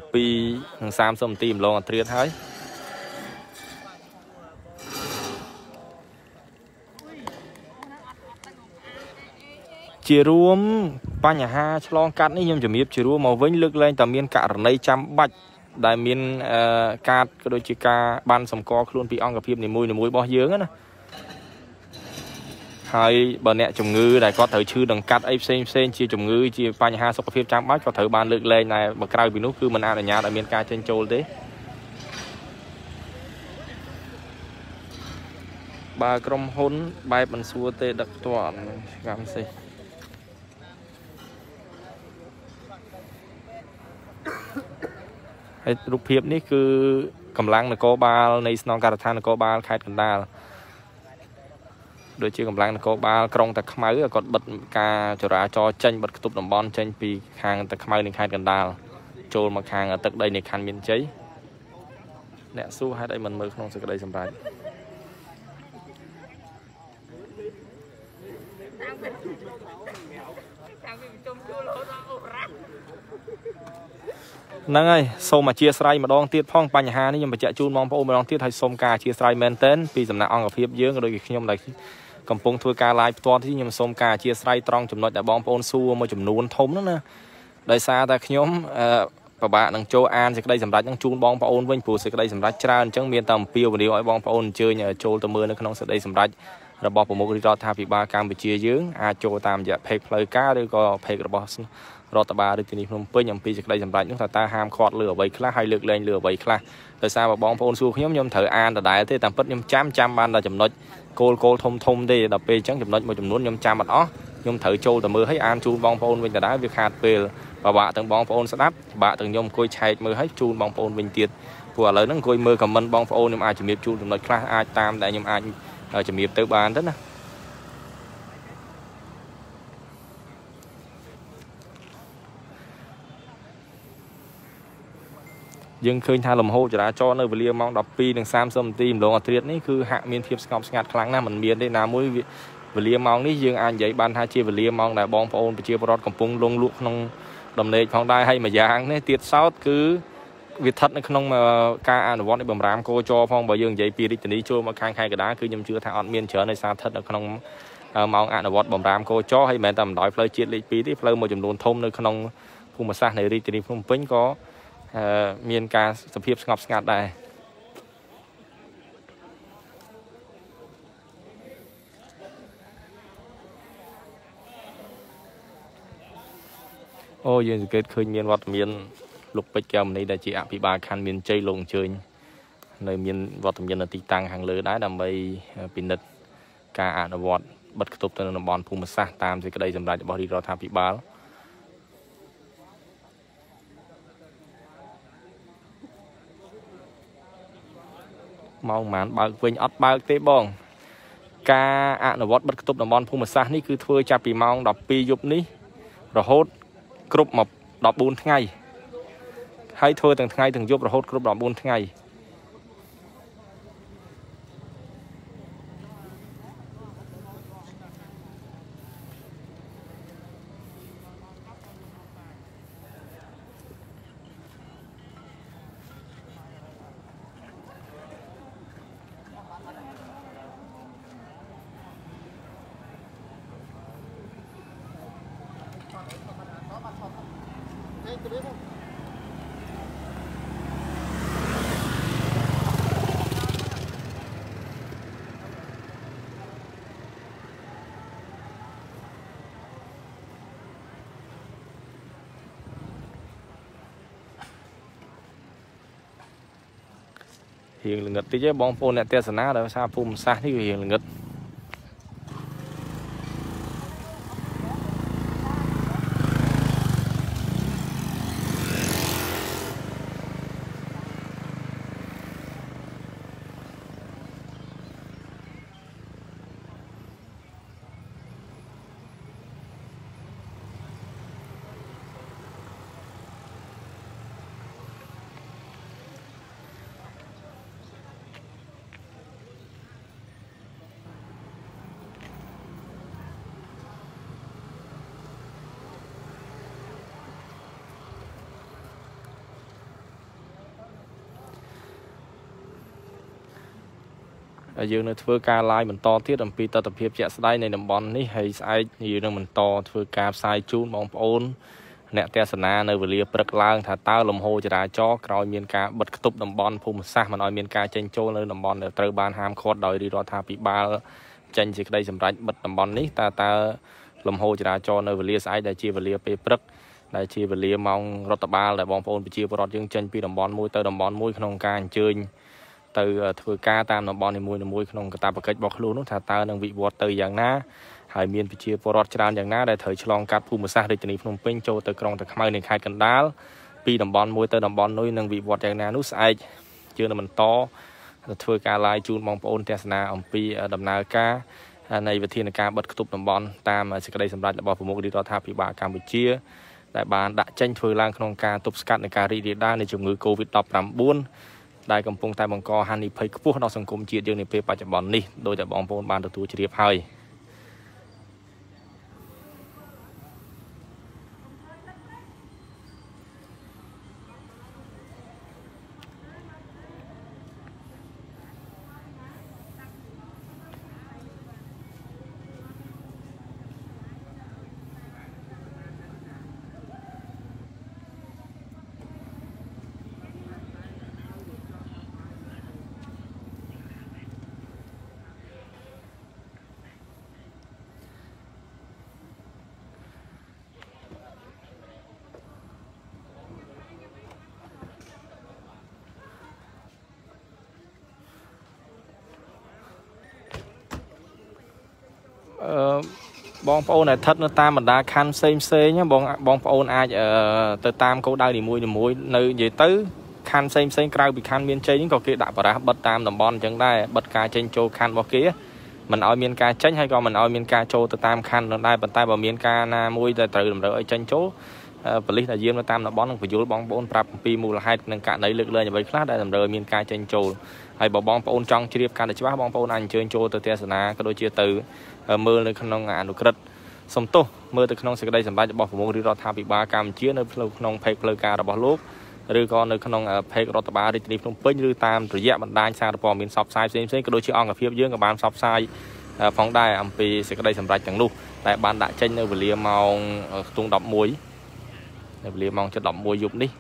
នាទីម្លងអត្រៀតហើយជារួមបញ្ហាឆ្លងកាត់នេះខ្ញុំជំរាបជារួមមកវិញលើកលែងតែមានករណីចាំបាច់ដែលមានកាតក៏ដូចជាការបានសម្គាល់ខ្លួនពីអង្គភាពនីមួយៗរបស់យើងណា ហើយបើអ្នកជំងឺដែលគាត់ត្រូវឈឺដង្កាត់អីផ្សេងផ្សេងជាជំងឺជាបញ្ហាសុខភាពចាំបាច់គាត់ត្រូវបានលើកលែងតែបើក្រៅពីនោះគឺមិនអនុញ្ញាតឲ្យមានការចេញចូលទេបើក្រុមហ៊ុនបែបមិនសួរទេដឹកផ្ទាល់កម្មសិទ្ធិហើយរូបភាពនេះគឺកម្លាំងនគរបាលនៃស្នងការដ្ឋាននគរបាលខេត្តកណ្ដាល ដូចជាកម្លាំងនគរបាលក្រុងតាខ្មៅគាត់បិទការចរាចរចេញបិទគប់តំបន់ចេញពីខាងតាខ្មៅនៃខេត្តកណ្ដាលចូលមកខាងទឹកដីនៃខណ្ឌមានជ័យអ្នកសួរហេតុអីមិនមើលក្នុងសេចក្តីសម្រេចហ្នឹងហើយសូមអធិស្ឋានម្ដងទៀតផងបញ្ហានេះខ្ញុំបញ្ជាក់ជូនបងប្អូនម្ដងទៀតហើយសូមការអធិស្ឋានមែនទែនពីសំណាក់អង្គភាពយើងក៏ដូចជាខ្ញុំដែល កំពុងធ្វើការ live ផ្ទាល់ទីខ្ញុំសូមការអធិស្ឋានត្រង់ចំណុចដែលបងប្អូនសួរមួយចំនួនធំហ្នឹងណាដោយសារតែខ្ញុំអឺពិបាកនឹងចូលអានសេចក្តីសម្រេចនឹងជូនបងប្អូនវិញព្រោះសេចក្តីសម្រេចច្រើនអញ្ចឹងមានតែអំពាវនាវឲ្យបងប្អូនអញ្ជើញចូលទៅមើលនៅក្នុងសេចក្តីសម្រេចរបស់ប្រមុខរដ្ឋាភិបាលកម្ពុជាយើងអាចចូលតាមរយៈ page ផ្លូវការឬក៏ page របស់ រដ្ឋបាលរាជធានីភ្នំពេញអំពីសេចក្តីសម្រេចនោះថាតើហាមឃាត់លើអ្វីខ្លះហើយលើកលែងលើអ្វីខ្លះដោយសារបងប្អូនសួរខ្ញុំខ្ញុំត្រូវអានដដែលទេតាមពិតខ្ញុំចាំចាំបានតែចំណុចគោលគោលធំធំទេដល់ពេលអញ្ចឹងចំណុចមួយចំនួនខ្ញុំចាំអត់អស់ខ្ញុំត្រូវចូលទៅមើលឲ្យអានជូនបងប្អូនវិញដដែលវាខាតពេលពិបាកទាំងបងប្អូនស្ដាប់ពិបាកទាំងខ្ញុំអង្គុយឆែកមើលឲ្យជូនបងប្អូនវិញទៀតព្រោះឥឡូវហ្នឹងអង្គុយមើលខមមិនបងប្អូនខ្ញុំអាចជំរាបជូនចំណុចខ្លះអាចតាមដែលខ្ញុំអាចជំរាបទៅបានទៅណា យើងឃើញថាលំហូរចរាចរណ៍នៅវេលាម៉ោង12:30នាទីម្លងអត្រាតនេះគឺហាក់មានភាពស្ងប់ស្ងាត់ខ្លាំងណាស់មិនមានទេណាមួយវេលាម៉ោងនេះយើងអាចនិយាយបានថាជាវេលាម៉ោងដែលបងប្អូនប្រជាពលរដ្ឋកំពុងលងលក់ក្នុងដំណេកផងដែរហើយមួយយ៉ាងនេះទៀតសោតគឺវាស្ថិតនៅក្នុងការអនុវត្តនៃបំរាមកោចរផងបើយើងនិយាយពីរាជធានីចូលមកខាងខេត្តកណ្ដាលគឺខ្ញុំជឿថាអត់មានច្រើនដោយសារស្ថិតនៅក្នុងម៉ោងអនុវត្តបំរាមកោចរហើយមិនមែនតែបណ្ដោយផ្លូវជាតិលេខ2ទេផ្លូវមួយចំនួនធំនៅក្នុងភូមិសាស្ត្រនៃរាជធានីភ្នំពេញក៏ មានការសភាពស្ងប់ស្ងាត់ដែរអូយើងសង្កេតឃើញមានវត្តមានលោកពេជ្រកែវមនីដែលជាអភិបាលខណ្ឌមានជ័យលោកអញ្ជើញនៅមានវត្តមាននៅទីតាំងខាងលើដែរដើម្បីពិនិត្យការអនុវត្តបិទគប់ទៅនៅតំបន់ភូមិសាស្ត្រតាមសេចក្តីសម្រេចរបស់រាជរដ្ឋាភិបាល ម៉ោងប៉ុន្មានបើកវិញអត់បើកទេបង ការអនុវត្តបិទគប់តំបន់ភូមិសាស្ត្រនេះគឺធ្វើចាប់ពីម៉ោង12យប់នេះរហូតគ្រប់មក14ថ្ងៃហើយធ្វើទាំងថ្ងៃទាំងយប់រហូតគ្រប់14ថ្ងៃ រៀ ងល្ងឹតតិចទេបងប្អូនអ្នកទេសនាដោយសារភូមិសាស្ត្រនេះវារៀងល្ងឹត ហើយយើងនៅធ្វើការ live បន្តទៀតអំពីទស្សនវិជ្ជាជាក់ស្ដែងនៃតំបន់នេះហើយស្អែកយើងនឹងបន្តធ្វើការផ្សាយជូនបងប្អូនអ្នកទេសនានៅវេលាព្រឹកឡើងថាតើលំហូរចរាចរណ៍ក្រោយមានការបិទគប់តំបន់ភូមិសាស្ត្រមិនឲ្យមានការចេញចូលនៅតំបន់ដែលត្រូវបានហាមឃាត់ដោយរាជរដ្ឋាភិបាលចេញសេចក្តីសម្រេចបិទតំបន់នេះតើតើលំហូរចរាចរណ៍នៅវេលាស្អែកដែលជាវេលាពេលព្រឹកដែលជាវេលាម៉ោងរដ្ឋបាលដែលបងប្អូនប្រជាពលរដ្ឋយើងចេញពីតំបន់មួយទៅតំបន់មួយក្នុងការអញ្ជើញ ទៅធ្វើការតាមតំបន់នីមួយៗក្នុងកាតព្វកិច្ចរបស់ខ្លួននោះថាតើនឹងវិវត្តទៅយ៉ាងណាហើយមានប្រជាពលរដ្ឋច្រើនយ៉ាងណាដែលត្រូវឆ្លងកាត់ភូមិសាស្ត្ររាជធានីភ្នំពេញចូលទៅក្រុងតាខ្មៅនៃខេត្តកណ្ដាលពីតំបន់មួយទៅតំបន់មួយនឹងវិវត្តយ៉ាងណានោះស្អែកយើងនឹងបន្តធ្វើការ live ជូនបងប្អូនទស្សនាអំពីដំណើរការនៃវិធានការបិទគប់តំបន់តាមសេចក្តីសម្រេចរបស់ប្រមុខរាជរដ្ឋាភិបាលកម្ពុជាដែលបានដាក់ចេញធ្វើឡើងក្នុងការទប់ស្កាត់នៃការរីករាលដាលនៃជំងឺ Covid-19 ដែលកំពុងតែបង្កហានិភ័យខ្ពស់ដល់សង្គមជាតិយើងនាពេលបច្ចុប្បន្ននេះដោយតែបងប្អូនបានទទួលជ្រាបហើយអឺ បងប្អូនដែលស្ថិតនៅតាមបណ្ដាខណ្ឌផ្សេងផ្សេងបងបងប្អូនអាចទៅតាមគោលដៅនីមួយនីមួយនៅនិយាយទៅខណ្ឌផ្សេងផ្សេងក្រៅពីខណ្ឌមានជ័យនេះក៏គេដាក់បរាសបិទតាមតំបន់អញ្ចឹងដែរបិទការចេញចូលខណ្ឌរបស់គេមិនឲ្យមានការចេញហើយក៏មិនឲ្យមានការចូលទៅតាមខណ្ឌនោះដែរប៉ុន្តែបើមានការណាមួយដែលត្រូវតម្រូវឲ្យចេញចូល ប៉ូលីសដែលយាមនៅតាមតំបន់នឹងបញ្យល់បងប្អូនប្រាប់អំពីមូលហេតុនិងករណីលើកលែងអ្វីខ្លះដែលតម្រូវឲ្យមានការចេញចូលហើយបើបងប្អូនចង់ជ្រាបកាន់តែច្បាស់បងប្អូនអាចអញ្ជើញចូលទៅទស្សនាក៏ដូចជាទៅមើលនៅក្នុងអនុក្រឹត្យសំទោសមើលទៅក្នុងសេចក្តីសម្រេចរបស់ប្រមុខរាជរដ្ឋាភិបាលកម្ពុជានៅក្នុងផេកផ្លូវការរបស់លោកឬក៏នៅក្នុងផេករដ្ឋបាលរាជធានីភ្នំពេញឬតាមរយៈបណ្ដាញសារព័ត៌មានផ្សព្វផ្សាយផ្សេងៗក៏ដូចជាអង្គភាពយើងក៏បានផ្សព្វផ្សាយផងដែរអំពីសេចក្តីសម្រេចទាំងនោះតែបានដាក់ចេញនៅវេលាម៉ោងខ្ទង់11 នៅវេលាម៉ោង7:11យប់នេះ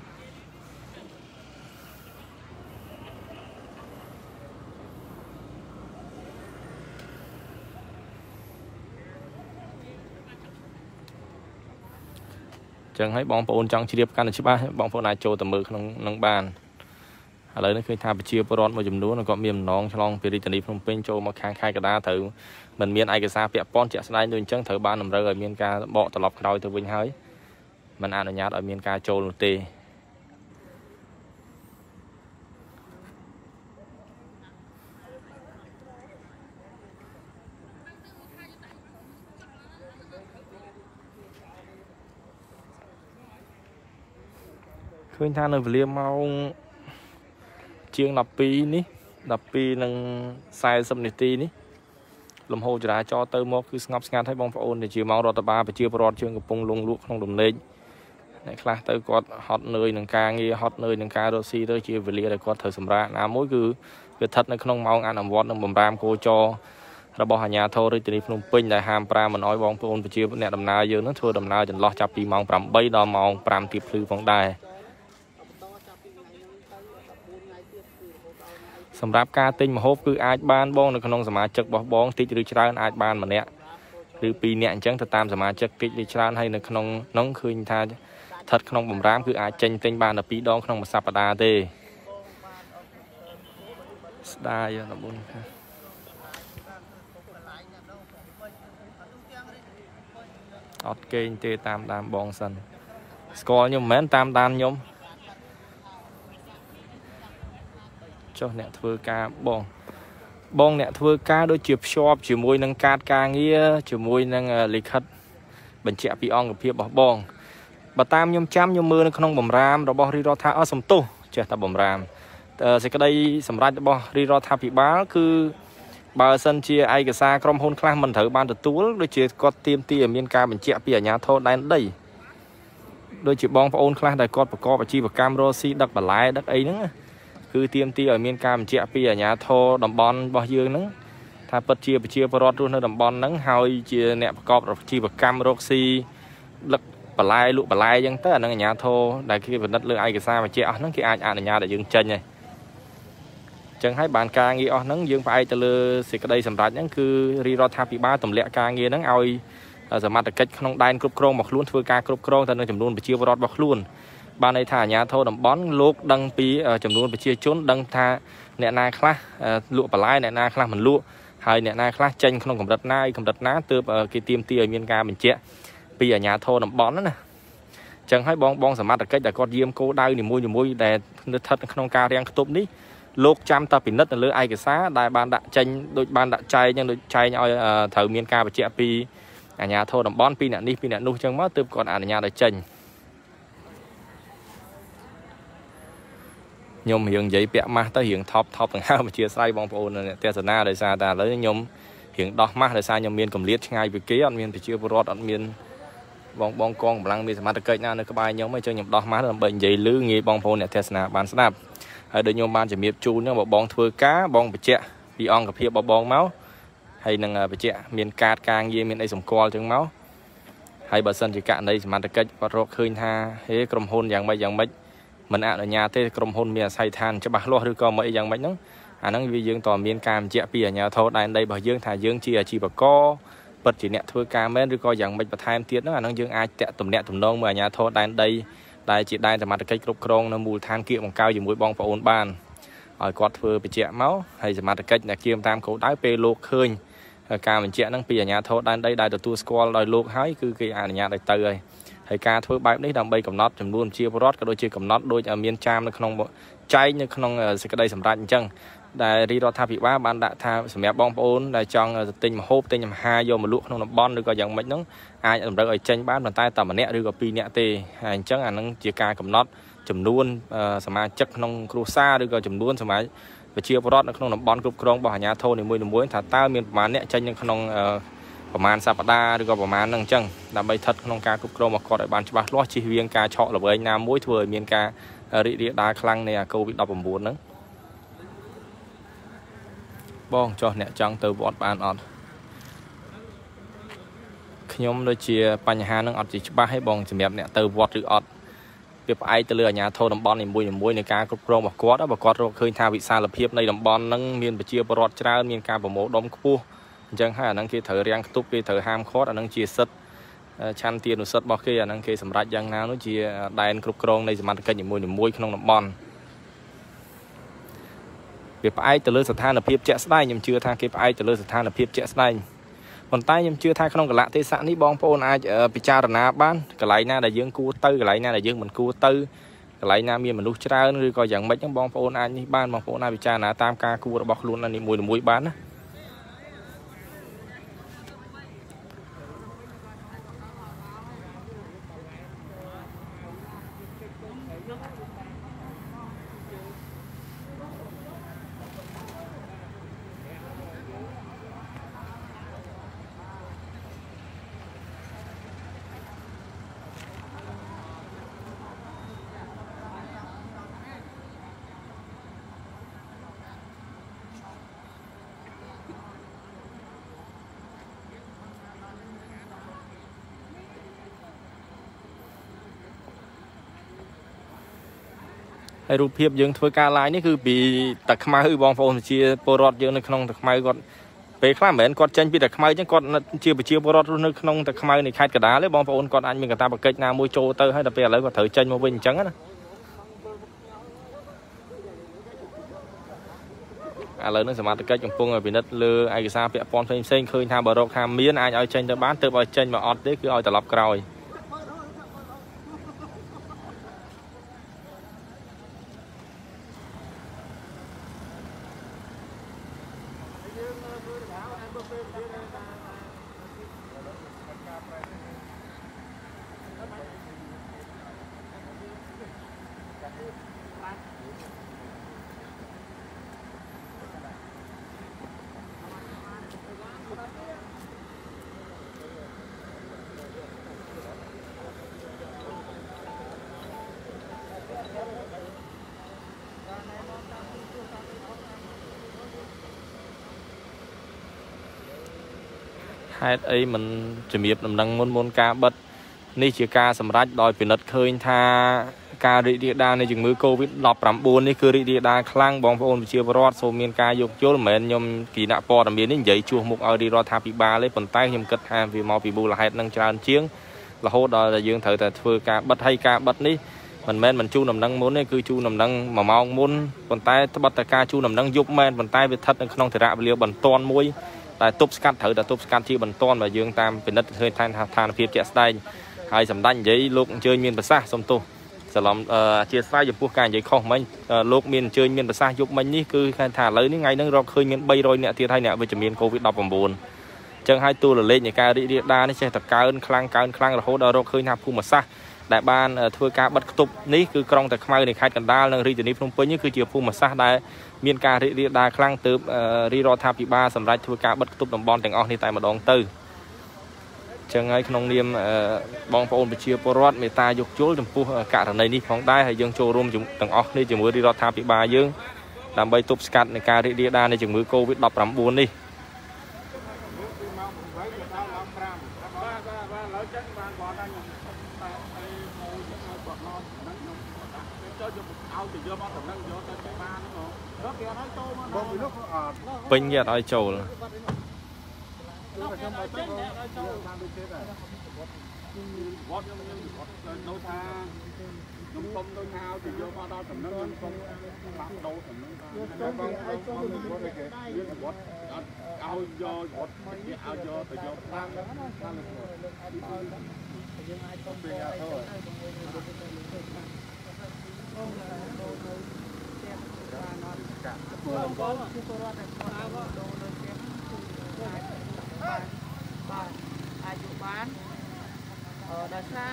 ចឹងហើយបងប្អូនចង់ជ្រាបកាន់តែច្បាស់បងប្អូនអាចចូលទៅមើលក្នុងនឹងបានឥឡូវនេះឃើញថាប្រជាពលរដ្ឋមួយចំនួនគាត់មានម្ដងឆ្លងពីរាជធានីភ្នំពេញចូលមកខាងខេត្តកណ្ដាលត្រូវមិនមានឯកសារពាក់ព័ន្ធជាក់ស្ដែងដូចអញ្ចឹងត្រូវបានតម្រូវឲ្យមានការបកត្រឡប់ក្រោយទៅវិញហើយ មិនអនុញ្ញាតឲ្យមានការចូលនោះទេឃើញថានៅវេលាម៉ោងជាង12នេះ12និង40នាទីនេះលំហូរចរាចរណ៍ទៅមកគឺស្ងប់ស្ងាត់ហើយបងប្អូនដែលជាម៉ោងរដ្ឋបាលប្រជាពលរដ្ឋជើងកំពុងលងលក់ក្នុងដំណេក អ្នកខ្លះទៅគាត់ហត់នឿយនឹងការងារហត់នឿយនឹងការរកស៊ីទៅជាវេលាដែលគាត់ត្រូវសម្រាកណាមួយគឺវាស្ថិតនៅក្នុងម៉ោងអនុវត្តនិងបំរាមគោចររបស់អាជ្ញាធររាជធានីភ្នំពេញដែលហាមប្រាមមិនអោយបងប្អូនប្រជាអ្នកដំណើរយើងនឹងធ្វើដំណើរចន្លោះចាប់ពីម៉ោង8ដល់ម៉ោង5ទៀបភ្លឺផងដែរសម្រាប់ការទិញម្ហូបគឺអាចបានបងនៅក្នុងសមាជិករបស់បងតិចឬច្រើនអាចបានម្នាក់ឬពីរនាក់អញ្ចឹងទៅតាមសមាជិកតិចឬច្រើនហើយនៅក្នុងនោះឃើញថា ស្ថិតក្នុងបំរាមគឺអាចចេញទិញបានដល់2ដងក្នុងមួយសប្តាហ៍ទេស្ដាយដល់បុនค่ะអត់គេងទេតាមដានបងសិនស្គាល់ខ្ញុំមិនមែនតាមដានខ្ញុំចុះអ្នកធ្វើការបងបងអ្នកធ្វើការដូចជាភ្ជាប់ជាមួយនឹងកាតការងារជាមួយនឹងលិខិត បញ្ជាក់ពីអង្គភាពរបស់បង បើតាមខ្ញុំចាំខ្ញុំមើលនៅក្នុងបំរាមរបស់រាជរដ្ឋាអស់សំទោសចេះតែបំរាមសេចក្តីសម្រេចរបស់រាជរដ្ឋាភិបាលគឺបើសិនជាឯកសារក្រុមហ៊ុនខ្លះមិនត្រូវបានទទួលដូចជាគាត់ទៀមទីឲ្យមានការបញ្ជាក់ពីអាជ្ញាធរដែនដីដូចជាបងប្អូនខ្លះដែលគាត់ប្រកបអាជីវកម្មរស់ស៊ីដឹកបន្លែដឹកអីហ្នឹងគឺទៀមទីឲ្យមានការបញ្ជាក់ពីអាជ្ញាធរតំបន់របស់យើងហ្នឹងថាពិតជាប្រជាពលរដ្ឋរស់នៅតំបន់ហ្នឹងហើយជាអ្នកប្រកបអាជីវកម្មរកស៊ីដឹក បន្លែលក់បន្លែអញ្ចឹងទៅអានឹងអាជ្ញាធរដែលគេពិនិត្យលើឯកសារបញ្ជាក់អស់ហ្នឹងគេអាចអនុញ្ញាតឲ្យយើងចេញហើយចឹងហើយបានការងារអស់ហ្នឹងយើងផ្អែកទៅលើសេចក្តីសម្រេចហ្នឹងគឺរាជរដ្ឋាភិបាលទម្លាក់ការងារហ្នឹងឲ្យសមត្ថកិច្ចក្នុងដែនគ្រប់គ្រងរបស់ខ្លួនធ្វើការគ្រប់គ្រងទៅនឹងចំនួនប្រជាពលរដ្ឋរបស់ខ្លួនបានន័យថាអាជ្ញាធរតំបន់លោកដឹងពីចំនួនប្រជាជនដឹងថាអ្នកណាខ្លះលក់បន្លែអ្នកណាខ្លះមិនលក់ហើយអ្នកណាខ្លះចេញក្នុងកម្រិតណាឯកម្រិតណាទើបគេទៀមទាឲ្យមានការបញ្ជាក់ ពីអាជ្ញាធរតំបន់ណាចឹងហើយបងបងសមត្ថកិច្ចដែលគាត់យាមគោដៅនីមួយៗដែលស្ថិតក្នុងការរាំងខ្ទប់នេះលោកចាំតែពិនិត្យនៅលើឯកសារដែលបានដាក់ចេញដូចបានដាក់ចែងដូចចែងឲ្យត្រូវមានការបញ្ជាក់ពីអាជ្ញាធរតំបន់ពីអ្នកនេះពីអ្នកនោះចឹងមកទើបគាត់អនុញ្ញាតឲ្យចេញខ្ញុំរៀងនិយាយពាក់ម៉ាស់ទៅរៀងថប់ថប់ទាំងហើមអធិស្ឋានបងប្អូនអ្នកទេសនាដោយសារតែឥឡូវខ្ញុំរៀងដោះម៉ាស់ដោយសារខ្ញុំមានកម្រិតឆ្ងាយពីគេអត់មានប្រជាពលរដ្ឋអត់មាន បងបងកងកម្លាំងមានសមត្ថកិច្ចណានៅក្បែរខ្ញុំអញ្ចឹងខ្ញុំដោះម៉ាស់ដើម្បីនិយាយលឺងាយបងប្អូនអ្នកទេសនាបានស្ដាប់ហើយដូចខ្ញុំបានជំរាបជូនហ្នឹងបើបងធ្វើការបងបញ្ជាក់ពីអង្គភាពរបស់បងមកហើយនឹងបញ្ជាក់មានកាតការងារមានអីសម្គាល់ចឹងមកហើយបើសិនជាករណីសមត្ថកិច្ចគាត់រកឃើញថាហេក្រុមហ៊ុនយ៉ាងម៉េចយ៉ាងម៉េចមិនអនុញ្ញាតទេក្រុមហ៊ុនមានអាស័យដ្ឋានច្បាស់លាស់ឬក៏មិនអីយ៉ាងម៉េចហ្នឹងអាហ្នឹងវាយើងតើមានការបញ្ជាក់ពីអាជ្ញាធរដែនដីរបស់យើងថាយើងជាអាជីវករ ពិតជាអ្នកធ្វើការមែនឬក៏យ៉ាងម៉េចបន្ថែមទៀតហ្នឹងអាហ្នឹងយើងអាចតាក់ទំនាក់ទំនងមើលអាជ្ញាធរដែនដីដែលជាដែនសមត្ថកិច្ចគ្រប់គ្រងនៅមូលដ្ឋានគៀកបង្កើជាមួយបងប្អូនបានឲ្យគាត់ធ្វើបញ្ជាក់មកហើយសមត្ថកិច្ចអ្នកគៀមតាមគោលដៅពេលលោកឃើញការបញ្ជាក់ហ្នឹងពីអាជ្ញាធរដែនដីដែលទទួលស្គាល់ដោយលោកហើយគឺគេអនុញ្ញាតឲ្យទៅហើយហើយការធ្វើបែបនេះដើម្បីកំណត់ចំនួនជាពលរដ្ឋក៏ដូចជាកំណត់ដូចមានចាមនៅក្នុងចែកនៅក្នុងសេចក្តីសម្រេចអញ្ចឹង ដែលរាជរដ្ឋាភិបាលបានដាក់ថាសម្រាប់បងប្អូនដែលចង់ទិញម្ហូបទិញអាហារយកមកលក់ក្នុងតំបន់ឬក៏យ៉ាងម៉េចហ្នឹងអាចតម្រូវឲ្យចេញបានប៉ុន្តែតែម្នាក់ឬក៏ពីរនាក់ទេហើយអញ្ចឹងអានឹងជាការកំណត់ចំនួនសមាជិកក្នុងគ្រួសារឬក៏ចំនួនសមាជិកប្រជាពលរដ្ឋនៅក្នុងតំបន់គ្រប់គ្រងរបស់អាជ្ញាធរនីមួយៗថាតើមានប្រមាណអ្នកចេញនៅក្នុងប្រមាណសប្តាហ៍ឬក៏ប្រមាណហ្នឹងអញ្ចឹងដើម្បីស្ថិតក្នុងការគ្រប់គ្រងរបស់គាត់ឲ្យបានច្បាស់លាស់ជៀសវាងការឆក់ល្វែងណាមួយធ្វើឲ្យមានការរីករាលដាលខ្លាំងនៃអា COVID-19 ហ្នឹង បងចុះអ្នកចង់ទៅវត្តបានអត់ខ្ញុំដូចជាបញ្ហានឹងអត់ជាច្បាស់ទេបងសម្រាប់អ្នកទៅវត្តឬអត់វាផ្អែកទៅលើអាជ្ញាធរតំបន់នីមួយៗនៃការគ្រប់គ្រងរបស់គាត់បើគាត់រកឃើញថាវិសាលភាពនៃតំបន់ហ្នឹងមានប្រជាពលរដ្ឋច្រើនមានការប្រមូលដុំខ្ពស់អញ្ចឹងហើយអាហ្នឹងគេត្រូវរាំងខ្ទប់គេត្រូវហាមឃាត់អាហ្នឹងជាសិទ្ធិឆន្ទានុសិទ្ធិរបស់គេអាហ្នឹងគេសម្រេចយ៉ាងណានោះជាដែនគ្រប់គ្រងនៃសមត្ថកិច្ចនីមួយៗក្នុងតំបន់ វាផ្អែកទៅលើស្ថានភាពជាក់ស្ដែងខ្ញុំជឿថាគេផ្អែកទៅលើស្ថានភាពជាក់ស្ដែងប៉ុន្តែខ្ញុំជឿថាក្នុងកលៈទេសៈនេះបងប្អូនអាចពិចារណាបានកន្លែងណាដែលយើងគួរទៅកន្លែងណាដែលយើងមិនគួរទៅកន្លែងណាមានមនុស្សច្រើនឬក៏យ៉ាងម៉េចហ្នឹងបងប្អូនអាចនេះបានបងប្អូនអាចពិចារណាតាមការគួររបស់ខ្លួននីមួយៗបានណា ហើយរូបភាពយើងធ្វើការ live នេះគឺពីតាខ្មៅបងប្អូនប្រជាពលរដ្ឋយើងនៅក្នុងតាខ្មៅគាត់ពេលខ្លះមិនមែនគាត់ចេញពីតាខ្មៅចឹងគាត់ជាប្រជាពលរដ្ឋរស់នៅក្នុងតាខ្មៅនៃខេត្តកណ្ដាលទេបងប្អូនគាត់អាចមានកាតព្វកិច្ចណាមួយចូលទៅហើយតែពេលឥឡូវគាត់ត្រូវចេញមកវិញអញ្ចឹងណាឥឡូវនេះសមាជិកកំពុងពិនិត្យលើឯកសារពាក់ព័ន្ធផ្សេងៗឃើញថាបើរកថាមានអាចឲ្យចេញទៅបានទើបឲ្យចេញមកអត់ទេគឺឲ្យត្រឡប់ក្រោយ។ ហេតុអីមិនជំរាបដំណឹងមុនមុនការបិទនេះជាការសម្រេចដោយពិនិត្យឃើញថាការរីករាលដាលនៃជំងឺ Covid-19 នេះគឺរីករាលដាលខ្លាំងបងប្អូនប្រជាពលរដ្ឋសូមមានការយកយល់មិនមែនខ្ញុំគណៈព័ត៌មាននេះនិយាយជួសមុខឲ្យរាជរដ្ឋាភិបាលទេប៉ុន្តែខ្ញុំគិតថាវាមកពីមូលហេតុនឹងច្រើនជាងរហូតដល់តែយើងត្រូវតែធ្វើការបិទហើយការបិទនេះមិនមែនមិនជូនដំណឹងមុនទេគឺជូនដំណឹង1ម៉ោងមុនប៉ុន្តែត្បិតតែការជូនដំណឹងយប់មែនប៉ុន្តែវាស្ថិតនៅក្នុងធរៈវេលាបន្ទាន់មួយ តែទប់ស្កាត់ត្រូវតែទប់ស្កាត់ជាបន្ទាន់បើយើងតាមពិនិត្យឃើញថាស្ថានភាពជាក់ស្ដែងហើយសម្ដេចនិយាយលោកអញ្ជើញមានប្រសាសន៍សុំទោសសឡំអធិស្ឋានចំពោះការនិយាយខុសមិញលោកមានអញ្ជើញមានប្រសាសន៍យប់មិញនេះគឺថាឥឡូវនេះថ្ងៃនេះរកឃើញមាន300នាក់ទៀតហើយអ្នកវិជ្ជមានកូវីដ19ចឹងហើយតួលេខនៃការរីករាលដាលនេះចេះតែកើនខ្លាំងកើនខ្លាំងរហូតដល់រកឃើញថាភូមិសាស្ត្រដែលបានធ្វើការបិទគប់នេះគឺក្រុងតាខ្មៅនៃខេត្តកណ្ដាលនិងរាជធានីភ្នំពេញនេះគឺជាភូមិសាស្ត្រដែល មានការរីករាលដាលខ្លាំងទើបរាជរដ្ឋាភិបាលសម្រេចធ្វើការបិទគប់តំបន់ទាំងអស់នេះតែម្ដងទៅចឹងហើយក្នុងនាមបងប្អូនប្រជាពលរដ្ឋមេត្តាយកជុលចំពោះករណីនេះផងដែរហើយយើងចូលរួមទាំងអស់គ្នាជាមួយរាជរដ្ឋាភិបាលយើងដើម្បីទប់ស្កាត់នៃការរីករាលដាលនៃជំងឺ Covid-19 នេះ ពេញគេអត់ឲ្យចូលវត្តខ្ញុំខ្ញុំនៅថាខ្ញុំសុំទៅថាទៅយកមកដល់តំណឹងខ្ញុំសុំបាក់ដោតំណឹងយកទៅឲ្យចូលទៅវត្តគេយកវត្តអត់ឲ្យយកវត្តគេឲ្យយកទៅយកបានហ្នឹងណាតាមយើងអាចសុំទៅទៅ បងប្អូនជាពលរដ្ឋដែលស្គាល់ដូរនៅផ្ទះបានបានអាចយកបានអឺដោយសារ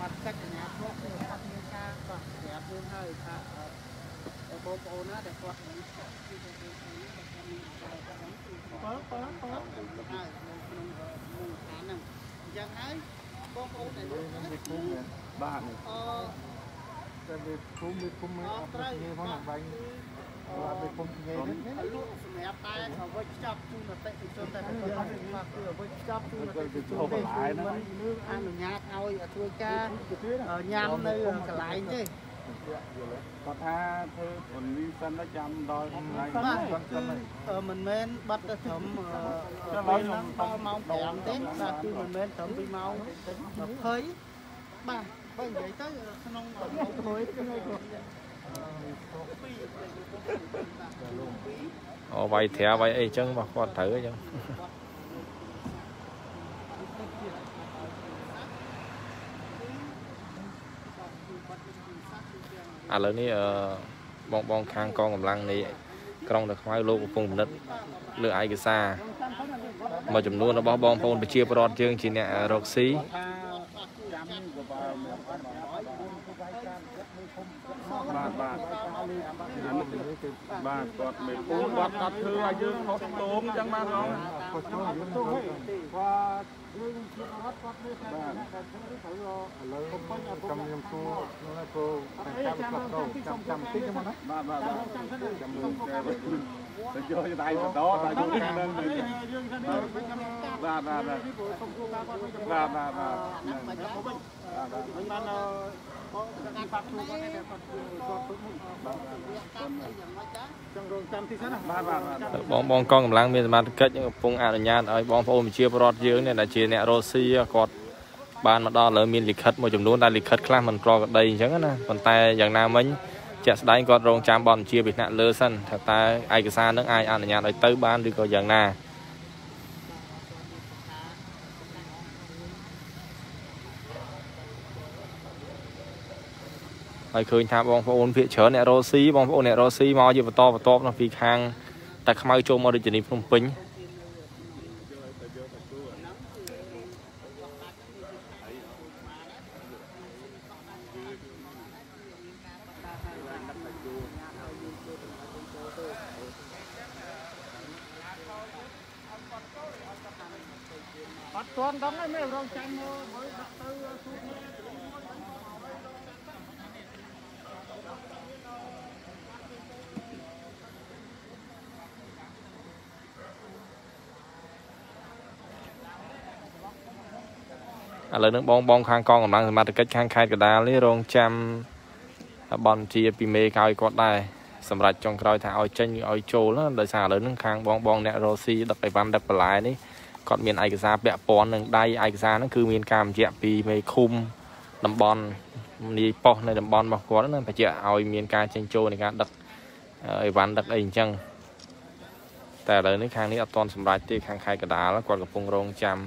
មកកិច្ចអាជ្ញាធរគឺអត់មានការកោះប្រាប់យើងហើយថាបងប្អូនណាដែលគាត់មានគឺគឺគឺបើបើបើហើយក្នុងមូលដ្ឋានហ្នឹងអញ្ចឹងហើយបងប្អូនដែលលោកបាទអឺតែវាគុំវាគុំមិនអត់ត្រូវផងណាបាញ់ អត់ដូចពុំនិយាយនេះលក់សម្រាប់តែអ្វីខ្ចប់ជូនអតិថិជនតែមិនអត់មកគឺអ្វីខ្ចប់ជូនអតិថិជនទេគឺមិនអនុញ្ញាតឲ្យធ្វើការញ៉ាំនៅកន្លែងទេគាត់ថាធ្វើពន្លឺសិនទៅចាំដល់ថ្ងៃបាទគឺមិនមែនបាត់ទៅត្រឹមដល់ម៉ោង5ទេបាទគឺមិនមែនត្រឹមពីម៉ោង20បាទបើនិយាយទៅក្នុងមួយថ្ងៃគាត់ អូវាយត្រាវាយអីចឹងរបស់គាត់ត្រូវអញ្ចឹងឥឡូវនេះអឺបងបងខាងកងកម្លាំងនៃក្រុងតាខ្មៅលោកកំពុងពិនិត្យលើឯកសារមួយចំនួនរបស់បងប្អូនប្រជាពលរដ្ឋយើងជាអ្នករកស៊ីបាទបាទ បាទគាត់មេពូគាត់គាត់ធ្វើឲ្យយើងខុសតោមអញ្ចឹងបាទបងខុសតោមយើងទៅគាត់យើងជាអត់គាត់ធ្វើតែគាត់ធ្វើត្រូវឥឡូវកំខ្ញុំគូនោះណាគូចាំគាត់ទៅចាំចាំតិចមកណាបាទបាទចាំចាំមើលគេទៅយកដៃបដោតែយកនឹងបាទបាទបាទបាទបាទបាទបាទបាទ បាទគាត់ខ្លួនគាត់តែគាត់គាត់ទុកមុខបាទចង់រងចាំទីសិនណាបាទបាទបាទបងបងកងកម្លាំងមានសមត្ថកិច្ចកំពុងអនុញ្ញាតឲ្យបងប្អូនប្រជាពលរដ្ឋយើងនេះដែលជាអ្នករស់ស៊ីគាត់បានមកដល់ឥឡូវមានលិខិតមួយចំនួនដែលលិខិតខ្លះមិនប្រក្រតីអញ្ចឹងណាប៉ុន្តែយ៉ាងណាមិញជាក់ស្ដែងគាត់រងចាំបទបញ្ជាពីថ្នាក់លើសិនថាតើឯកសារនឹងអាចអនុញ្ញាតឲ្យទៅបានឬក៏យ៉ាងណា ហើយឃើញថាបងប្អូនភាគច្រើនអ្នករស់ស៊ីបងប្អូនអ្នករស់ស៊ីមកជាបន្តបន្ទាប់នៅពីខាងតែខ្មៅចូលមករាជធានីភ្នំពេញអត់ទាន់ដល់ទេមានរងចាំមើលមើលដាក់ទៅទូមើល ឥឡូវនឹងបងបងខាងកងកម្លាំងសមត្ថកិច្ចខាងខេត្តកណ្ដាលនេះរងចាំបនជាពីមេកោយគាត់ដែរសម្រាប់ចុងក្រោយថាឲ្យចេញឬឲ្យចូលណាដោយសារឥឡូវហ្នឹងខាងបងបងអ្នករស់ស៊ីដឹកអីវ៉ាន់ដឹកបន្លែនេះគាត់មានឯកសារពាក់ព័ន្ធនឹងដៃឯកសារហ្នឹងគឺមានការបញ្ជាក់ពីមេឃុំតំបន់នីប៉ុស្តិ៍នៅតំបន់របស់គាត់ណាបញ្ជាក់ឲ្យមានការចេញចូលនៃការដឹកអីវ៉ាន់ដឹកអីអញ្ចឹងតែឥឡូវនេះខាងនេះអត់ទាន់សម្រេចទេខាងខេត្តកណ្ដាលគាត់កំពុងរងចាំ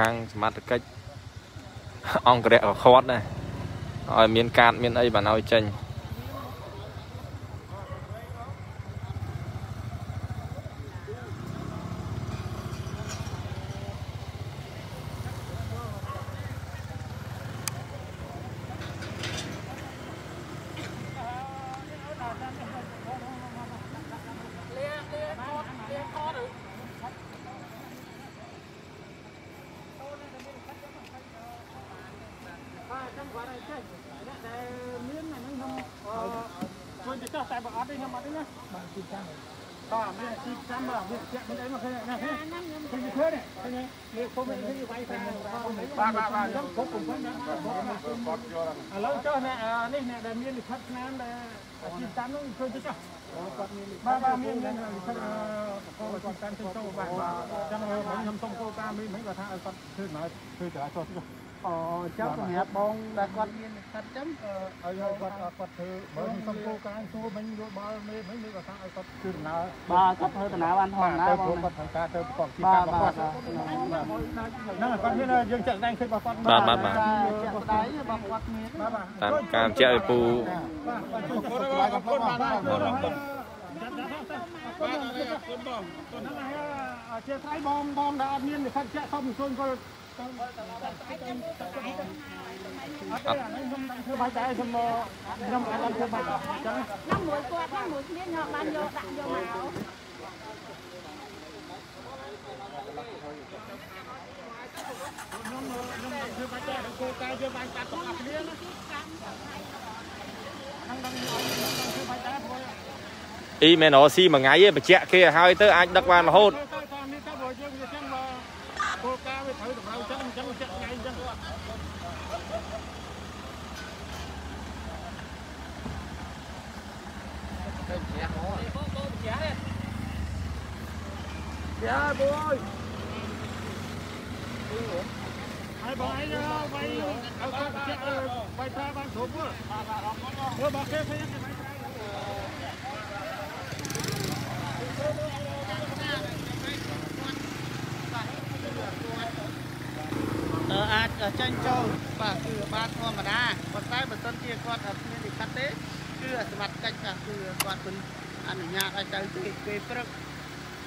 ខាងសមត្ថកិច្ចអង្គរៈក៏ខាត់ដែរឲ្យមានកាតមានអីបានឲ្យចេញជួយទៅចោះតែបើអត់ទេខ្ញុំអត់ទេណាបាទជីចាំបាទមានជីចាំបាទមានជាក់មានអីមកឃើញណាឃើញឃើញឃើញនេះឃើញនេះពុំមានវាវាយប្រាបាទបាទបាទខ្ញុំពុកពុំណាគាត់យកឥឡូវចោះនេះនេះ អ្នកដែលមានលិខិតស្នាមដែលជីចាំនោះឃើញទៅចោះគាត់មានបាទបាទមានមានលិខិតបកគាត់តាមទៅចូលបាទអញ្ចឹងមិញខ្ញុំសុំគោលការណ៍មិញមិញគាត់ថាឲ្យគាត់ធ្វើមកធ្វើចរាចរណ៍ចុះ អចាំសម្រាប់បងដែលគាត់មានលិខិតចឹងឲ្យគាត់គាត់ធ្វើបើខ្ញុំសុំគោលការណ៍សួរមិញយោបល់មេមិញមេគាត់ថាឲ្យគាត់ធ្វើដំណើរបាទគាត់ធ្វើដំណើរបានធម្មតាទៅបងគាត់ត្រូវការទៅប្រកបជីបាកាទរបស់បាទគាត់ហ្នឹងគាត់មានយើងចាក់ស្ដែងឃើញរបស់គាត់បាទបាទបាទជាក់ស្ដែងរបស់គាត់មានបាទបាទតាមការបញ្ជាក់ឲ្យពូបាទជួយគាត់គាត់គាត់បាទជាស្រ័យបងបងដែលអត់មានលិខិតចាក់សុំជួយគាត់ អត់ទេអានេះខ្ញុំធ្វើបាច់ដែរខ្ញុំខ្ញុំអាចធ្វើបាច់អញ្ចឹង năm mũi quạt năm mũi miếng nhọ ban vô tặng vô màu ខ្ញុំខ្ញុំធ្វើបាច់ដែរគោលការណ៍យើងបានកាត់ទាំងអស់គ្នាណាហ្នឹងដល់ខ្ញុំធ្វើបាច់ដែរព្រោះអ៊ីមែនរស់ស៊ីមួយថ្ងៃឯងបញ្ជាក់គេឲ្យហើយទៅអាចដឹកបានរហូត ទៅទៅតាមនេះទៅបើយើងវាចឹងបើគោលការណ៍វាត្រូវ តម្រូវចឹងអញ្ចឹងចាក់ថ្ងៃអញ្ចឹងយ៉ាបូយអហើយបងឯងឲ្យវាយឲ្យគាត់ចេះវាយប្រើបានគ្រប់មើលមើលបងគេឃើញគេវាយប្រើ អឺអាចចេញចូលបាទគឺបានធម្មតាប៉ុន្តែបើសិនជាគាត់គ្មានលិខិតទេគឺសមត្ថកិច្ចបាទគឺគាត់មិនអនុញ្ញាតឲ្យទៅពេលពេលព្រឹក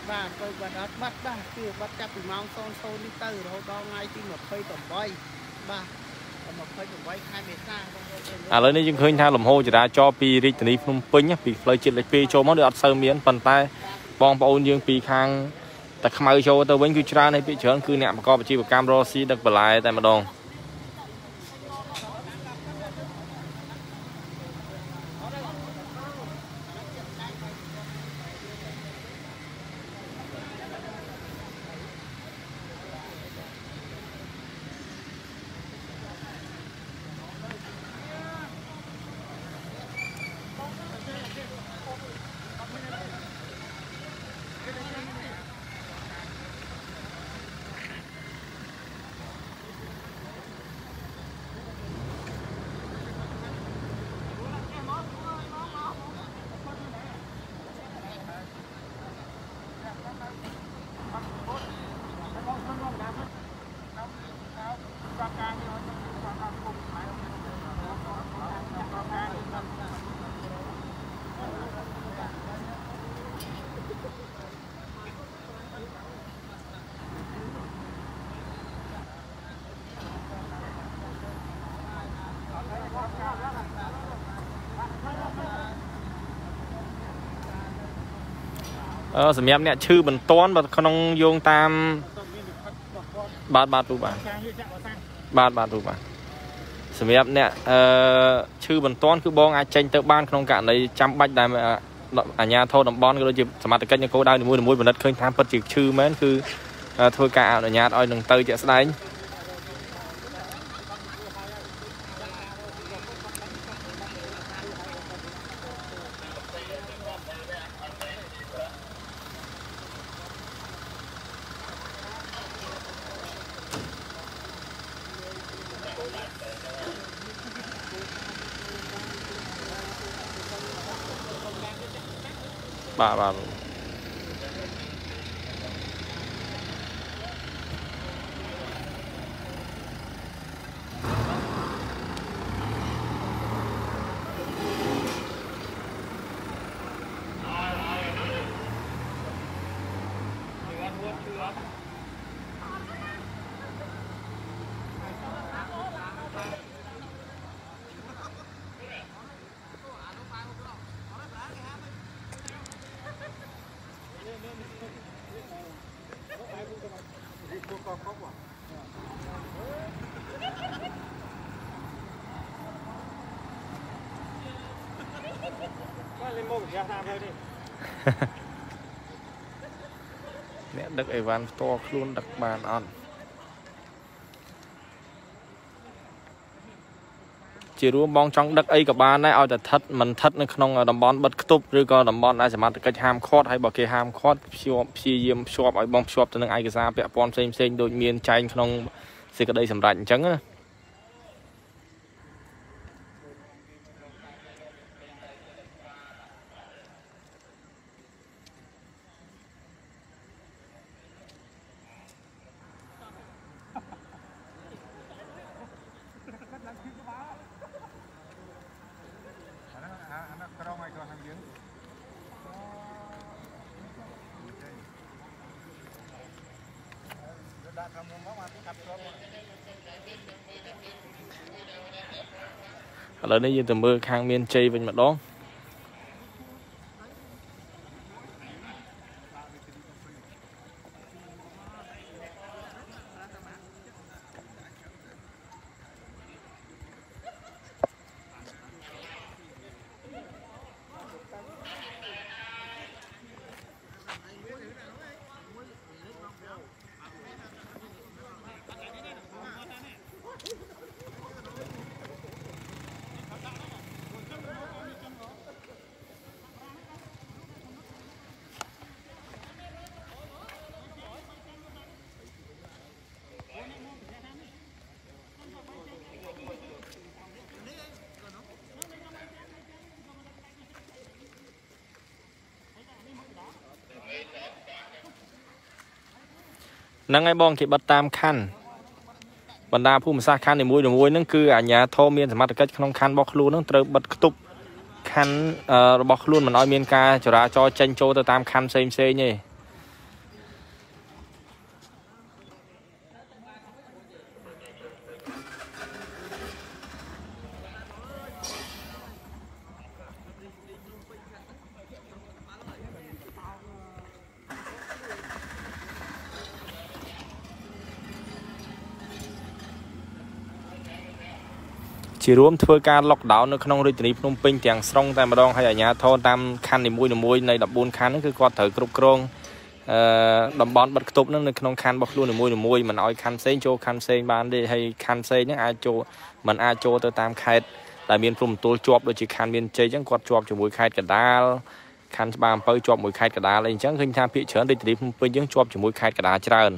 បាទទៅគាត់អត់បាត់បាទគឺបាត់ចាប់ពីម៉ោង00នេះទៅរហូតដល់ថ្ងៃទី28បាទ28ខែមេសាបងប្អូនឥឡូវនេះយើងឃើញថាលំហូរចរាចរណ៍ពីរាជធានីភ្នំពេញពីផ្លូវជាតិលេខ2ចូលមកដូចអត់សូវមានប៉ុន្តែបងប្អូនយើងពីខាង តែខ្មៅចូលទៅវិញគឺច្រើនហើយពីច្រើនគឺអ្នកប្រកបអាជីវកម្មរស់ស៊ីដឹកបន្លែតែម្ដង អឺសម្រាប់អ្នកឈឺបន្ទាន់បើក្នុងយោងតាមបាទបាទទូបាទបាទបាទទូបាទ សម្រាប់អ្នកអឺឈឺបន្ទាន់គឺបងអាចចេញទៅបានក្នុងករណីចាំបាច់ដែលអាជ្ញាធរតំបន់ក៏ដូចជាសមត្ថកិច្ចនគរដៅនីមួយៗពិនិត្យឃើញថាពិតជាឈឺមែនគឺធ្វើការអនុញ្ញាតឲ្យនឹងទៅជាក់ស្ដែង អ្នកដឹកអីវ៉ាន់ផ្ទាល់ខ្លួនដឹកបានអត់ជារួមបងចង់ដឹកអីក៏បានដែរឲ្យតែស្ថិតមិនស្ថិតនៅក្នុងតំបន់បិទគប់ឬក៏តំបន់ដែលសមត្ថកិច្ចហាមឃាត់ហើយបើគេហាមឃាត់ព្យាព្យាយាមភ្ជាប់ឲ្យបងភ្ជាប់ទៅនឹងឯកសារពាក់ព័ន្ធផ្សេងផ្សេងៗដូចមានចែងក្នុងសេចក្តីសម្រេចអញ្ចឹងណា ឥឡូវនេះយើងទៅមើលខាងមានជ័យវិញម្ដង ហ្នឹងហើយបងគេបិទតាមខណ្ឌបណ្ដាភូមិសាស្ត្រខណ្ឌនីមួយៗហ្នឹងគឺអាជ្ញាធរមានសមត្ថកិច្ចក្នុងខណ្ឌរបស់ខ្លួនហ្នឹងត្រូវបិទគប់ខណ្ឌរបស់ខ្លួនមិនឲ្យមានការចរាចរចេញចូលទៅតាមខណ្ឌផ្សេងផ្សេងទេ ជារួមធ្វើការ lockdown នៅក្នុងរាជធានីភ្នំពេញទាំងស្រុងតែម្ដងហើយអាជ្ញាធរតាមខណ្ឌនីមួយៗនៃ14ខណ្ឌហ្នឹងគឺគាត់ត្រូវគ្រប់គ្រងអឺតំបន់បិទគប់ហ្នឹងនៅក្នុងខណ្ឌរបស់ខ្លួននីមួយៗមិនឲ្យខណ្ឌផ្សេងចូលខណ្ឌផ្សេងបានទេហើយខណ្ឌផ្សេងហ្នឹងអាចចូលមិនអាចចូលទៅតាមខេត្តដែលមានព្រំប្រទល់ជាប់ដូចជាខណ្ឌមានជ័យអញ្ចឹងគាត់ជាប់ជាមួយខេត្តកណ្ដាលខណ្ឌច្បារអំពៅជាប់មួយខេត្តកណ្ដាលអីអញ្ចឹងឃើញថាភាគច្រើនរាជធានីភ្នំពេញយើងជាប់ជាមួយខេត្តកណ្ដាលច្រើន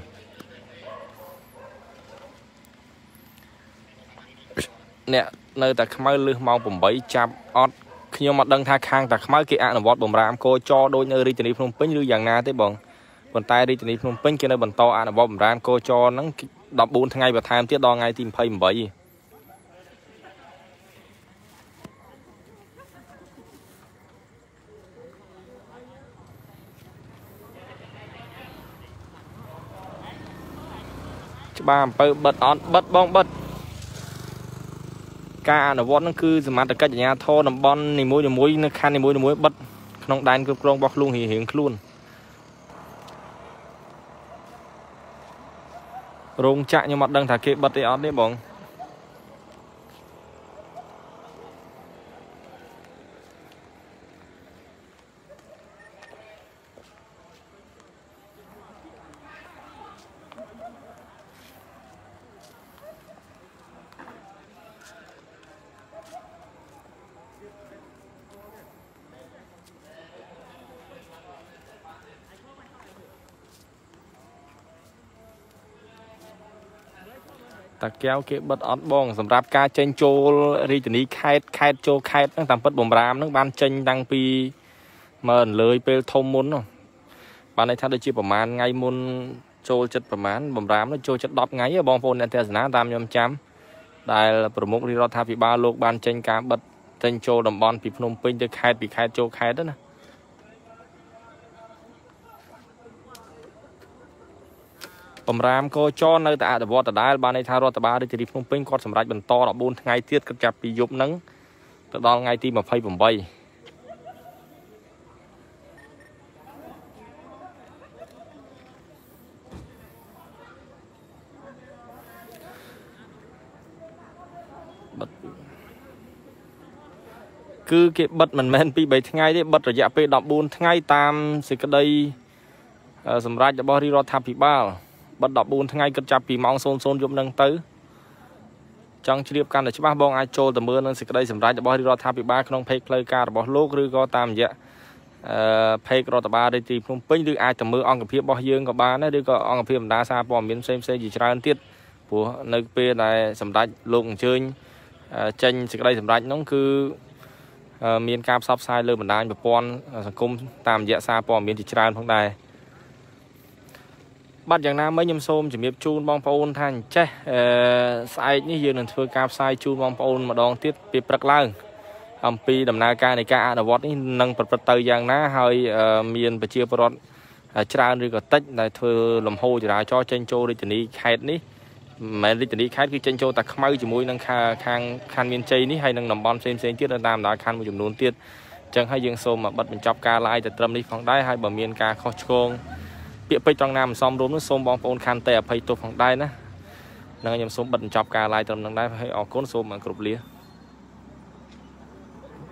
អ្នកនៅតែខ្មៅលឹះម៉ោង8ចាប់អត់ខ្ញុំអត់ដឹងថាខាងតាខ្មៅគេអនុវត្តបំរាមកោចដូចនៅរាជធានីភ្នំពេញឬយ៉ាងណាទេបងប៉ុន្តែរាជធានីភ្នំពេញគេនៅបន្តអនុវត្តបំរាមកោចហ្នឹង14ថ្ងៃបន្ថែមទៀតដល់ថ្ងៃទី28ច្បារអំពើបិទអត់បិទបងបិទ ការអនុវត្តហ្នឹងគឺសមត្ថកិច្ចអាជ្ញាធរតំបន់នីមួយៗនៅខណ្ឌនីមួយៗបិទក្នុងដែនគ្រប់គ្រងរបស់ខ្លួនរៀងៗខ្លួនរោងចក្រខ្ញុំអត់ដឹងថាគេបិទទេអត់ទេបង តាកែវគេបិទអត់បងសម្រាប់ការចេញចូលរាជធានីខេត្តខេត្តចូលខេត្តហ្នឹងតាមពិតបំរាមហ្នឹងបានចេញតាំងពីមើលលើយពេលធំមុនបានន័យថាដូចជាប្រហែលថ្ងៃមុនចូលចិត្តប្រហែលបំរាមនោះចូលចិត្ត10ថ្ងៃបងប្អូនអ្នកទេសនាតាមខ្ញុំចាំដែលប្រមុខរាជរដ្ឋាភិបាលលោកបានចេញការបិទចេញចូលតំបន់ពីភ្នំពេញទៅខេត្តពីខេត្តចូលខេត្តណា បំរាមកោចរនៅតែអនុវត្តដដែលបានន័យថារដ្ឋបាលរាជធានីភ្នំពេញគាត់សម្រេចបន្ត14ថ្ងៃទៀតគិតចាប់ពីយប់ហ្នឹងទៅដល់ថ្ងៃទី28គឺគេបិទមិនមែនពី3ថ្ងៃទេបិទរយៈពេល14ថ្ងៃតាមសេចក្តីសម្រាប់របស់រាជរដ្ឋាភិបាល បិទ14ថ្ងៃគិតចាប់ពីម៉ោង00យប់នឹងទៅចង់ជ្រាបកាន់តែច្បាស់បងអាចចូលទៅមើលនឹងសេចក្តីសម្រេចរបស់រដ្ឋាភិបាលក្នុង page ផ្លូវការរបស់លោកឬក៏តាមរយៈអឺ page រដ្ឋបាលរាជធានីភ្នំពេញឬអាចទៅមើលអង្គភាពរបស់យើងក៏បានដែរឬក៏អង្គភាពបណ្ដាសារព័ត៌មានផ្សេងផ្សេងជាច្រើនទៀតព្រោះនៅពេលដែលសម្ដេចលោកអញ្ជើញចេញសេចក្តីសម្រេចនោះគឺមានការផ្សព្វផ្សាយលើបណ្ដាញប្រព័ន្ធសង្គមតាមរយៈសារព័ត៌មានជាច្រើនផងដែរ បាទយ៉ាងណាមិញខ្ញុំសូមជំរាបជូនបងប្អូនថាអញ្ចេះអឺស្អែកនេះយើងនឹងធ្វើការផ្សាយជូនបងប្អូនម្ដងទៀតពីព្រឹកឡើងអំពីដំណើរការនៃការអនុវត្តនេះនឹងប្រព្រឹត្តទៅយ៉ាងណាហើយមានប្រជាពលរដ្ឋច្រើនឬក៏តិចដែលធ្វើលំហូរចរាចរណ៍ចេញចូលរាជធានីខេត្តនេះមិនមែនរាជធានីខេត្តគឺចេញចូលតែខ្មៅជាមួយនឹងខាងខណ្ឌមានជ័យនេះហើយនឹងតំបន់ផ្សេងផ្សេងទៀតនៅតាមបណ្ដាខណ្ឌមួយចំនួនទៀតអញ្ចឹងហើយយើងសូមបិទបញ្ចប់ការ live ទៅត្រឹមនេះផងដែរហើយបើមានការខុសឆ្គង ពាក្យពេចន៍ត្រង់ណាមិនសមរម្យនោះសូមបងប្អូនខន្តីអភ័យទោសផងដែរណានឹងខ្ញុំសូមបិទបញ្ចប់ការ live ត្រឹមនឹងដែរហើយអរគុណសូមគ្រប់លា